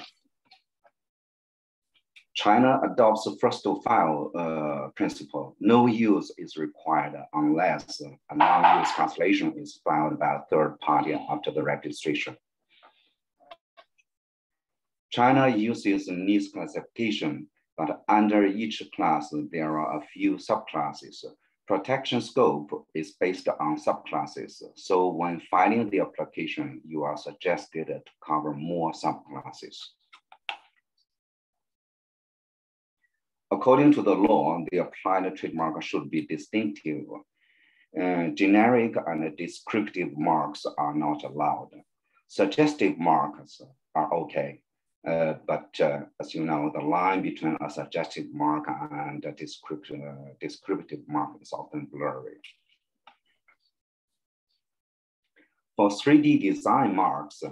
China adopts the first to file uh, principle. No use is required unless a non-use translation is filed by a third party after the registration. China uses Nice classification, but under each class, there are a few subclasses. Protection scope is based on subclasses. So when filing the application, you are suggested to cover more subclasses. According to the law, the applied trademark should be distinctive. Uh, generic and descriptive marks are not allowed. Suggestive marks are okay, uh, but uh, as you know, the line between a suggestive mark and a descriptive, uh, descriptive mark is often blurry. For 3D design marks,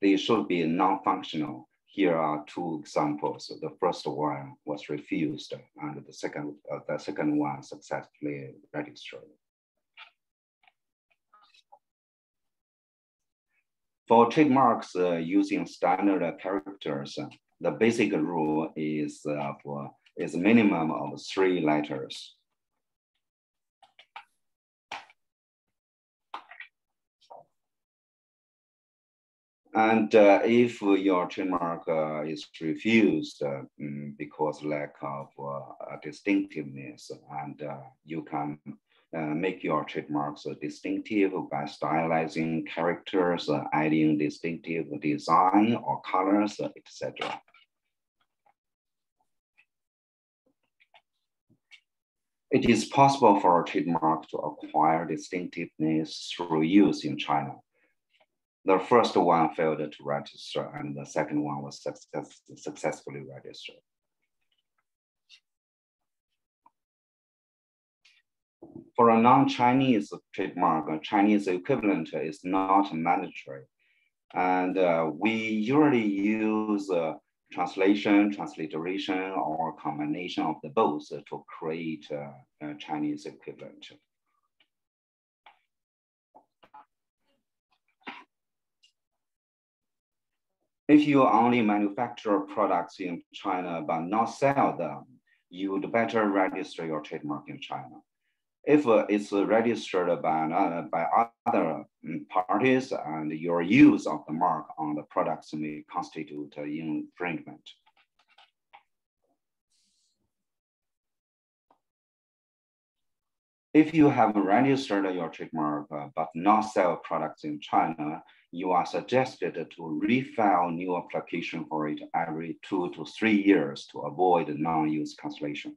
they should be non-functional here are two examples. The first one was refused and the second, uh, the second one successfully registered. For trademarks uh, using standard characters, the basic rule is, uh, for, is a minimum of three letters. And uh, if your trademark uh, is refused uh, mm, because lack of uh, distinctiveness, and you can uh, make your trademarks distinctive by stylizing characters, adding distinctive design or colors, etc. It is possible for a trademark to acquire distinctiveness through use in China. The first one failed to register and the second one was success, successfully registered. For a non-Chinese trademark, a Chinese equivalent is not mandatory. And uh, we usually use uh, translation, transliteration, or combination of the both to create uh, a Chinese equivalent. If you only manufacture products in China but not sell them, you would better register your trademark in China. If uh, it's registered by, uh, by other um, parties and your use of the mark on the products may constitute infringement. If you have registered your trademark uh, but not sell products in China, you are suggested to refile new application for it every two to three years to avoid non-use cancellation.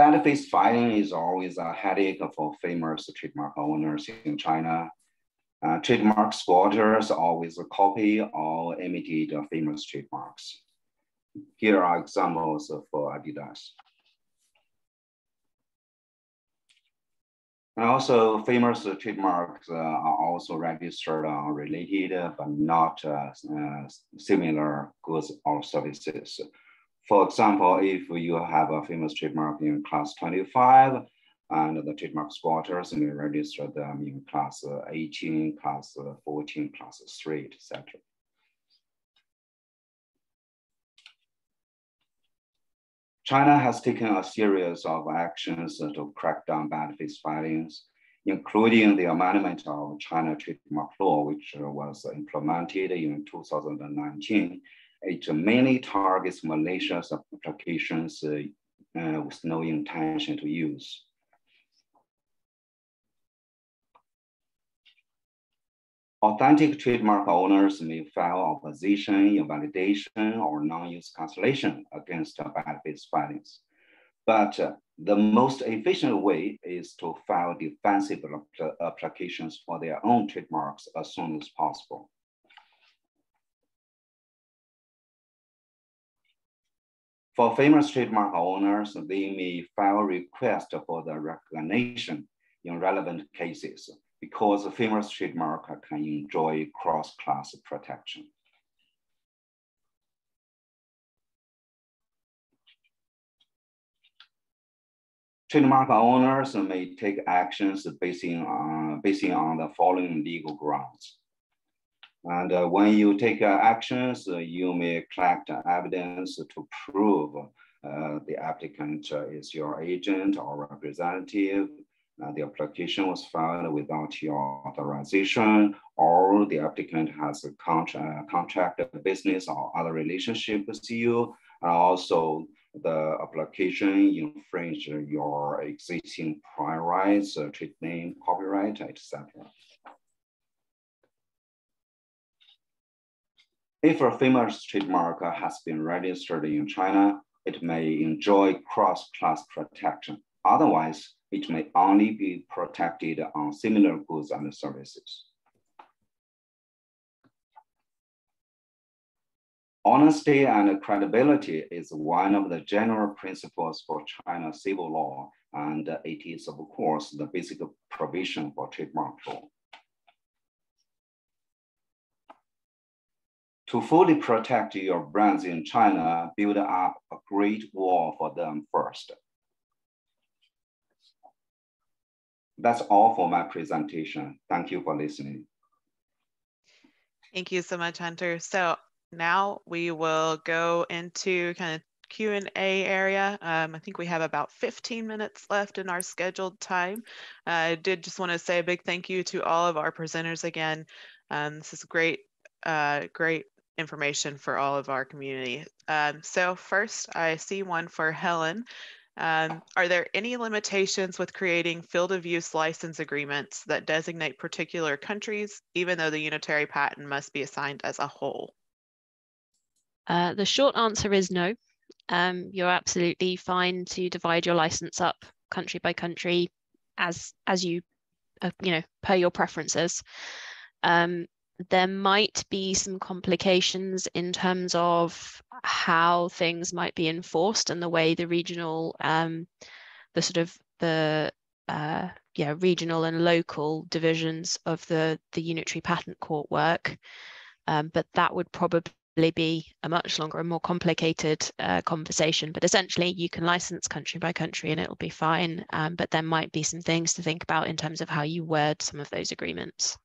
Bad faith filing is always a headache for famous trademark owners in China. Uh, trademark squatters always copy or imitate famous trademarks. Here are examples for Adidas. And also famous trademarks uh, are also registered on related but not uh, uh, similar goods or services. For example, if you have a famous trademark in class 25, and the trademark squatters may register them in class uh, 18, class uh, 14, class 3, etc. China has taken a series of actions to crack down bad faith filings, including the amendment of China trademark law, which uh, was implemented in 2019. It mainly targets malicious applications uh, uh, with no intention to use. Authentic trademark owners may file opposition, invalidation, or non-use cancellation against bad faith filings. But uh, the most efficient way is to file defensive applications for their own trademarks as soon as possible. For famous trademark owners, they may file requests for the recognition in relevant cases because a famous trademark can enjoy cross-class protection. Trademark owners may take actions basing on, basing on the following legal grounds. And uh, when you take uh, actions, uh, you may collect evidence to prove uh, the applicant is your agent or representative, uh, the application was filed without your authorization, or the applicant has a contract, uh, contract business or other relationship with you, and also the application infringe your existing prior rights, uh, trade name, copyright, etc. If a famous trademark has been registered in China, it may enjoy cross-class protection. Otherwise, it may only be protected on similar goods and services. Honesty and credibility is one of the general principles for China civil law, and it is, of course, the basic provision for trademark law. To fully protect your brands in China, build up a great wall for them first. That's all for my presentation. Thank you for listening. Thank you so much, Hunter. So now we will go into kind of Q&A area. Um, I think we have about 15 minutes left in our scheduled time. Uh, I did just want to say a big thank you to all of our presenters again. Um, this is great, uh, great information for all of our community. Um, so first, I see one for Helen. Um, are there any limitations with creating field of use license agreements that designate particular countries, even though the unitary patent must be assigned as a whole? Uh, the short answer is no. Um, you're absolutely fine to divide your license up country by country as as you uh, you know per your preferences. Um, there might be some complications in terms of how things might be enforced and the way the regional, um, the sort of the uh, yeah regional and local divisions of the the unitary patent court work, um, but that would probably be a much longer and more complicated uh, conversation. But essentially, you can license country by country and it'll be fine. Um, but there might be some things to think about in terms of how you word some of those agreements.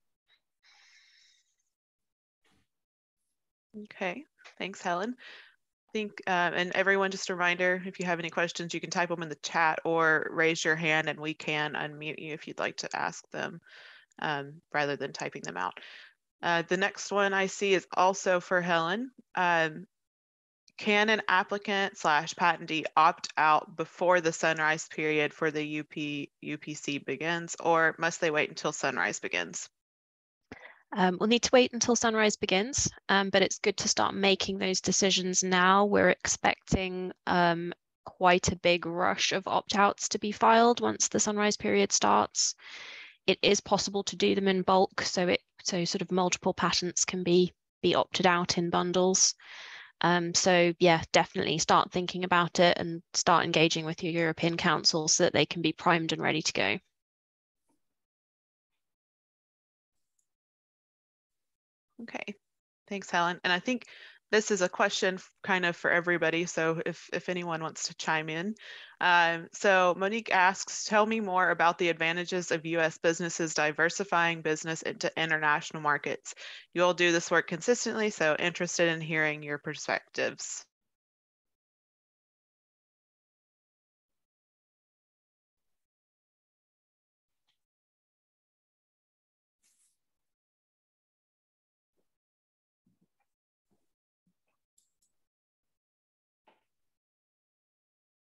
Okay, thanks, Helen. I think, uh, and everyone, just a reminder, if you have any questions, you can type them in the chat or raise your hand and we can unmute you if you'd like to ask them um, rather than typing them out. Uh, the next one I see is also for Helen. Um, can an applicant slash patentee opt out before the sunrise period for the UP, UPC begins, or must they wait until sunrise begins? Um, we'll need to wait until sunrise begins, um, but it's good to start making those decisions now. We're expecting um, quite a big rush of opt-outs to be filed once the sunrise period starts. It is possible to do them in bulk, so it so sort of multiple patents can be be opted out in bundles. Um, so yeah, definitely start thinking about it and start engaging with your European Counsel so that they can be primed and ready to go. Okay, thanks, Helen. And I think this is a question kind of for everybody. So if, if anyone wants to chime in. Um, so Monique asks, tell me more about the advantages of US businesses diversifying business into international markets. You all do this work consistently, so interested in hearing your perspectives.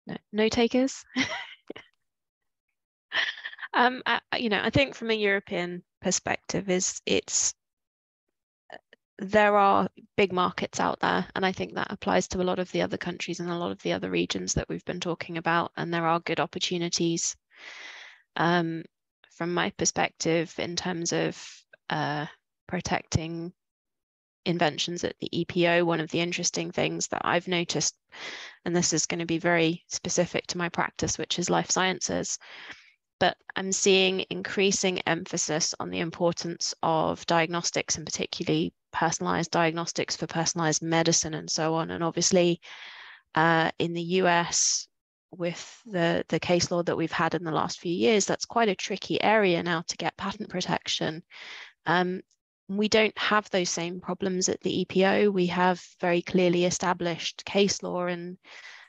No, no takers. um, I, you know, I think from a European perspective, is it's there are big markets out there, and I think that applies to a lot of the other countries and a lot of the other regions that we've been talking about, and there are good opportunities. Um, from my perspective, in terms of uh, protecting inventions at the EPO, one of the interesting things that I've noticed, and this is going to be very specific to my practice, which is life sciences, but I'm seeing increasing emphasis on the importance of diagnostics and particularly personalized diagnostics for personalized medicine and so on. And obviously, uh, in the US, with the, the case law that we've had in the last few years, that's quite a tricky area now to get patent protection. Um, we don't have those same problems at the EPO. We have very clearly established case law in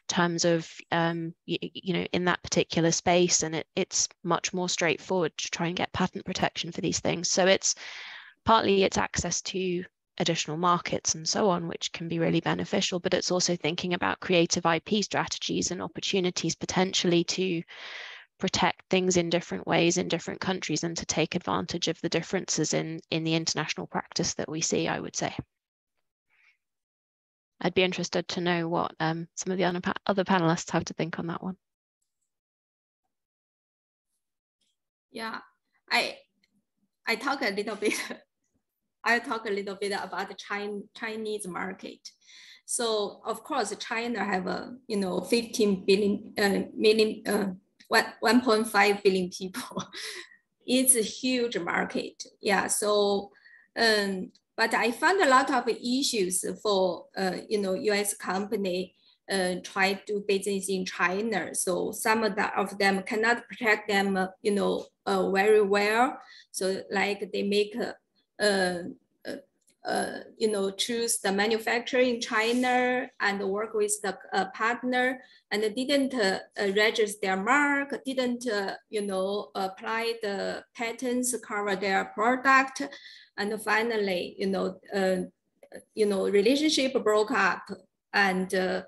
terms of, um, you, you, know, in that particular space, and it, it's much more straightforward to try and get patent protection for these things. So it's partly it's access to additional markets and so on, which can be really beneficial, but it's also thinking about creative IP strategies and opportunities potentially to protect things in different ways in different countries and to take advantage of the differences in, in the international practice that we see, I would say. I'd be interested to know what um, some of the other, panelists have to think on that one. Yeah, I I talk a little bit. I talk a little bit about the China, Chinese market. So of course, China have a you know 15 billion uh, million uh, 1.5 billion people. it's a huge market. Yeah. So, um, but I found a lot of issues for, uh, you know, US company uh, try to do business in China. So some of, the, of them cannot protect them, uh, you know, uh, very well. So like they make uh, uh, you know, choose the manufacturer in China and work with the uh, partner and didn't uh, register their mark, didn't, uh, you know, apply the patents cover their product. And finally, you know, uh, you know, relationship broke up and uh,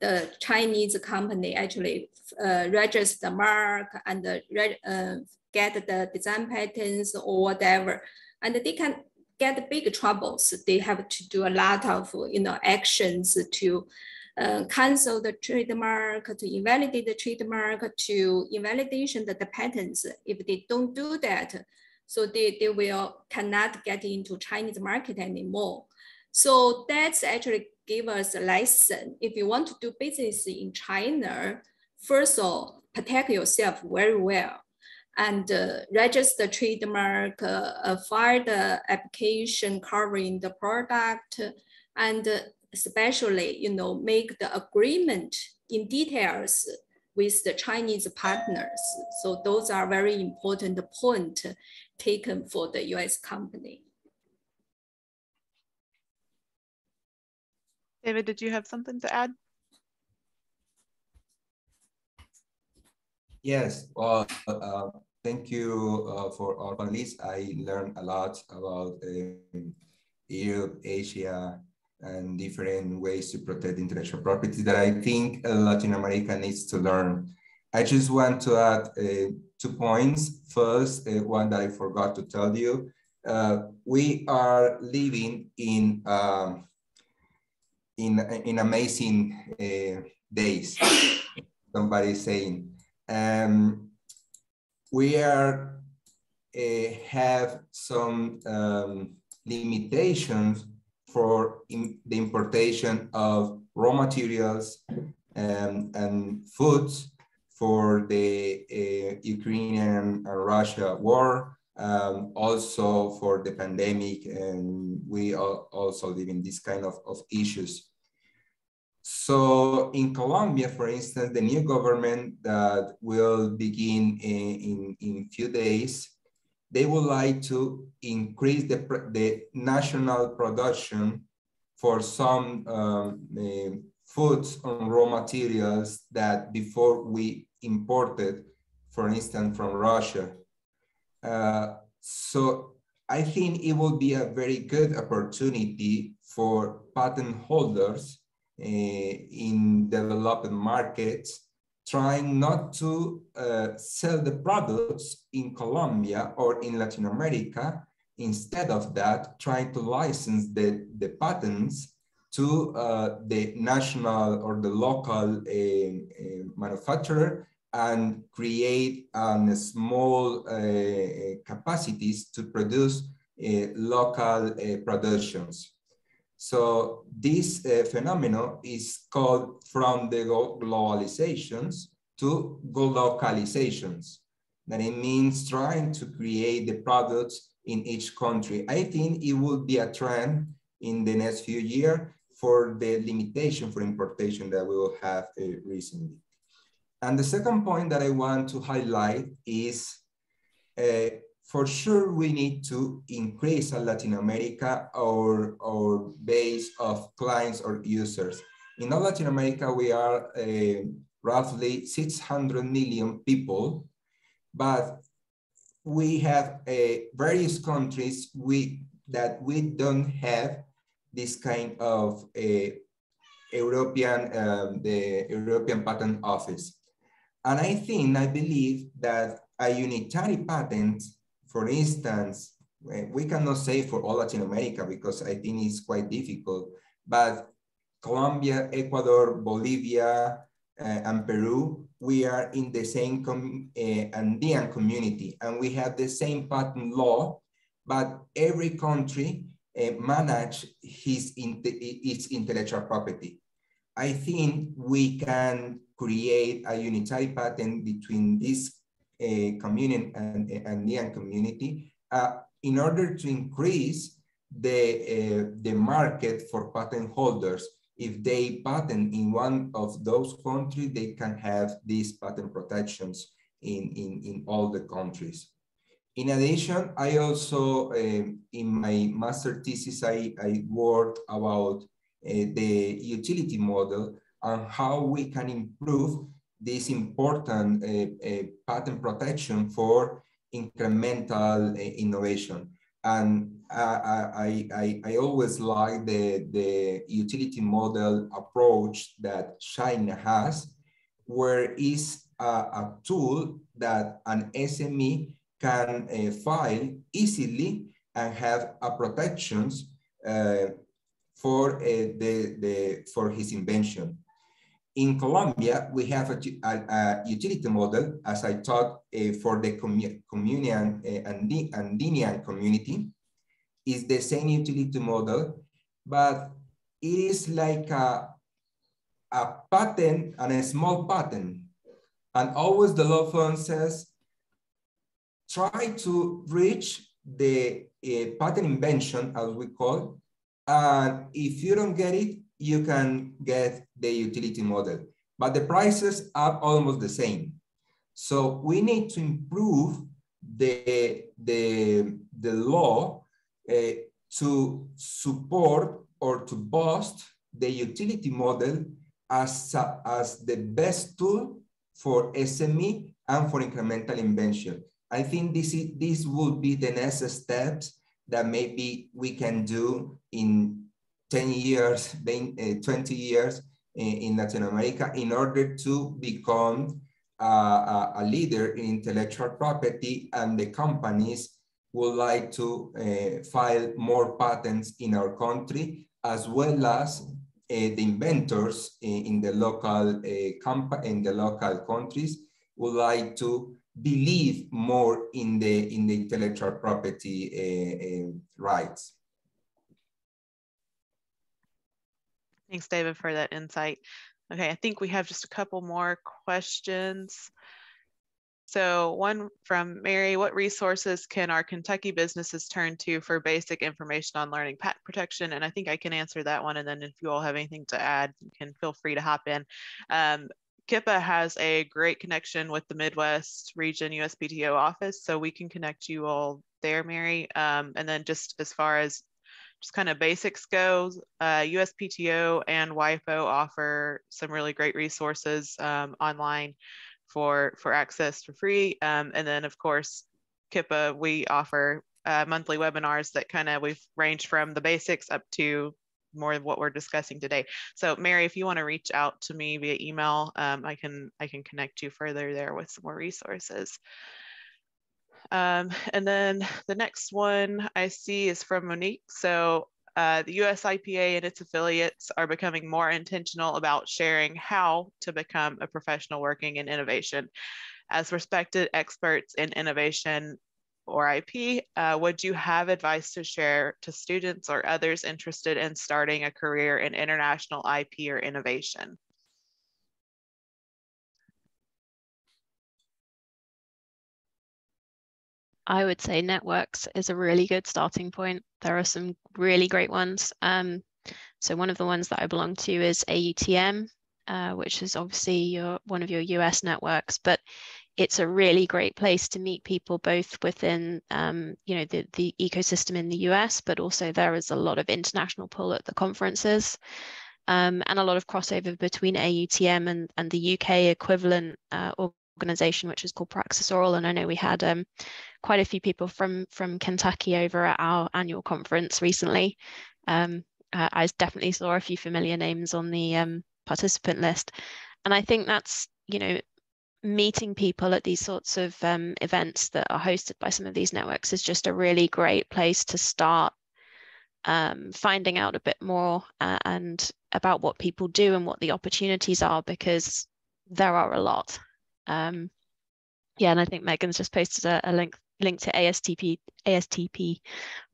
the Chinese company actually register the mark and get the design patents or whatever. And they can get big troubles, they have to do a lot of you know actions to uh, cancel the trademark, to invalidate the trademark, to invalidation the, the patents. If they don't do that, so they, they will cannot get into Chinese market anymore. So that's actually give us a lesson. If you want to do business in China, first of all, protect yourself very well and uh, register trademark, uh, uh, file the application covering the product, and especially, you know, make the agreement in details with the Chinese partners. So those are very important point taken for the US company. David, did you have something to add? Yes, well, uh, thank you uh, for all panelists. I learned a lot about um, Europe, Asia, and different ways to protect intellectual property that I think Latin America needs to learn. I just want to add uh, two points. First, uh, one that I forgot to tell you. Uh, we are living in um, in in amazing uh, days. Somebody saying, um, we are uh, have some um, limitations for the importation of raw materials um, and foods for the uh, Ukrainian and Russia war, um, also for the pandemic, and we are also live in this kind of, of issues. So in Colombia, for instance, the new government that will begin in, in, in few days they would like to increase the, the national production for some um, uh, foods and raw materials that before we imported, for instance, from Russia. Uh, so I think it will be a very good opportunity for patent holders in developing markets trying not to uh, sell the products in Colombia or in Latin America. Instead of that, trying to license the, the patents to uh, the national or the local uh, uh manufacturer and create um, small capacities to produce local productions. So this uh, phenomenon is called from the globalizations to localizations. That it means trying to create the products in each country. I think it will be a trend in the next few years for the limitation for importation that we will have uh, recently. And the second point that I want to highlight is uh, for sure we need to increase in Latin America our, our base of clients or users. In all Latin America, we are uh, roughly 600 million people, but we have uh, various countries we, that we don't have this kind of uh, European, um, the European Patent Office. And I think, I believe that a unitary patent for instance, we cannot say for all Latin America because I think it's quite difficult, but Colombia, Ecuador, Bolivia, uh, and Peru, we are in the same com uh, Andean community and we have the same patent law, but every country uh, manage his its intellectual property. I think we can create a unitary patent between these a community and Andean community uh, in order to increase the, uh, the market for patent holders. If they patent in one of those countries, they can have these patent protections in, in, in all the countries. In addition, I also, um, in my master thesis, I, I worked about uh, the utility model and how we can improve this important uh, uh, patent protection for incremental uh, innovation. And I, I, I, always like the, the utility model approach that China has, where is a, a tool that an SME can uh, file easily and have a protections uh, for uh, the, the for his invention. In Colombia, we have a, a, a utility model, as I taught uh, for the commu uh, Andi Andinian community, is the same utility model, but it is like a, a patent and a small patent. And always the law firm says, try to reach the uh, patent invention, as we call, and if you don't get it, you can get the utility model, but the prices are almost the same. So we need to improve the, the, the law uh, to support or to boost the utility model as, as the best tool for SME and for incremental invention. I think this, is, this would be the next steps that maybe we can do in 10 years, 20 years in Latin America in order to become a leader in intellectual property and the companies would like to uh, file more patents in our country as well as uh, the inventors in, in the local uh, in the local countries would like to believe more in the in the intellectual property rights. Thanks, David, for that insight. Okay, I think we have just a couple more questions. So one from Mary, what resources can our Kentucky businesses turn to for basic information on learning patent protection? And I think I can answer that one. And then if you all have anything to add, you can feel free to hop in. Um, KYIPA has a great connection with the Midwest region USPTO office, so we can connect you all there, Mary. Um, and then just as far as just kind of basics goes, uh, USPTO and WIPO offer some really great resources um, online for, for access for free. Um, and then of course, KYIPA, we offer uh, monthly webinars that kind of we've ranged from the basics up to more of what we're discussing today. So Mary, if you want to reach out to me via email, um, I can I can connect you further there with some more resources. Um, and then the next one I see is from Monique. So uh, the US IPA and its affiliates are becoming more intentional about sharing how to become a professional working in innovation. As respected experts in innovation or IP, uh, would you have advice to share to students or others interested in starting a career in international IP or innovation? I would say networks is a really good starting point. There are some really great ones. Um, so one of the ones that I belong to is AUTM, uh, which is obviously your one of your US networks, but it's a really great place to meet people both within um, you know the, the ecosystem in the US, but also there is a lot of international pull at the conferences. Um, and a lot of crossover between AUTM and, and the UK equivalent uh, organization, which is called PraxisAuril. And I know we had um, quite a few people from from Kentucky over at our annual conference recently. Um, I definitely saw a few familiar names on the um, participant list, and I think that's you know meeting people at these sorts of um, events that are hosted by some of these networks is just a really great place to start um, finding out a bit more uh, and about what people do and what the opportunities are because there are a lot. Um, yeah, and I think Megan's just posted a, a link link to ASTP ASTP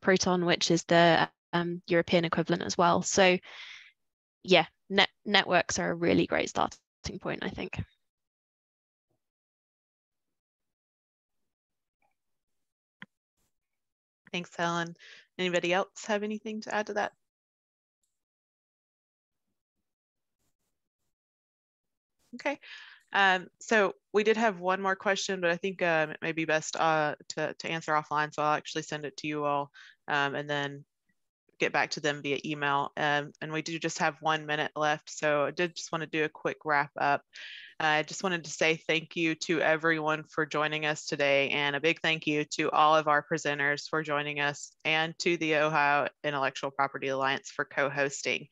Proton, which is the um, European equivalent as well. So yeah, net networks are a really great starting point, I think. Thanks, Helen. Anybody else have anything to add to that? Okay. Um, so we did have one more question, but I think um, it may be best uh, to, to answer offline. So I'll actually send it to you all um, and then get back to them via email. Um, and we do just have one minute left. So I did just want to do a quick wrap up. I just wanted to say thank you to everyone for joining us today and a big thank you to all of our presenters for joining us and to the Ohio Intellectual Property Alliance for co-hosting.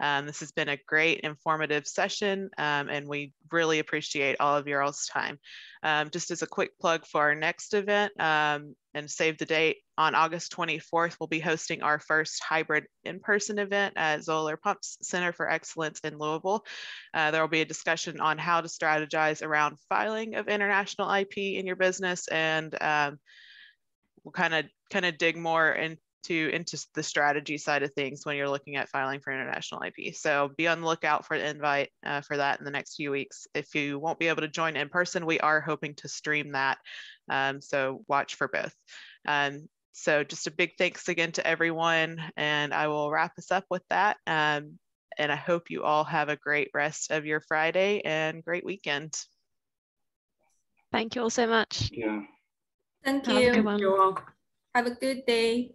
Um, this has been a great informative session um, and we really appreciate all of your all's time. Um, just as a quick plug for our next event um, and save the date, on August 24th, we'll be hosting our first hybrid in-person event at Zoeller Pumps Center for Excellence in Louisville. Uh, there will be a discussion on how to strategize around filing of international IP in your business, and um, we'll kind of kind of dig more into into the strategy side of things when you're looking at filing for international IP. So be on the lookout for the invite uh, for that in the next few weeks. If you won't be able to join in person, we are hoping to stream that. Um, so watch for both. Um, so just a big thanks again to everyone. And I will wrap us up with that. Um, and I hope you all have a great rest of your Friday and great weekend. Thank you all so much. Yeah. Thank you. Have a you. good one. You all. Have a good day.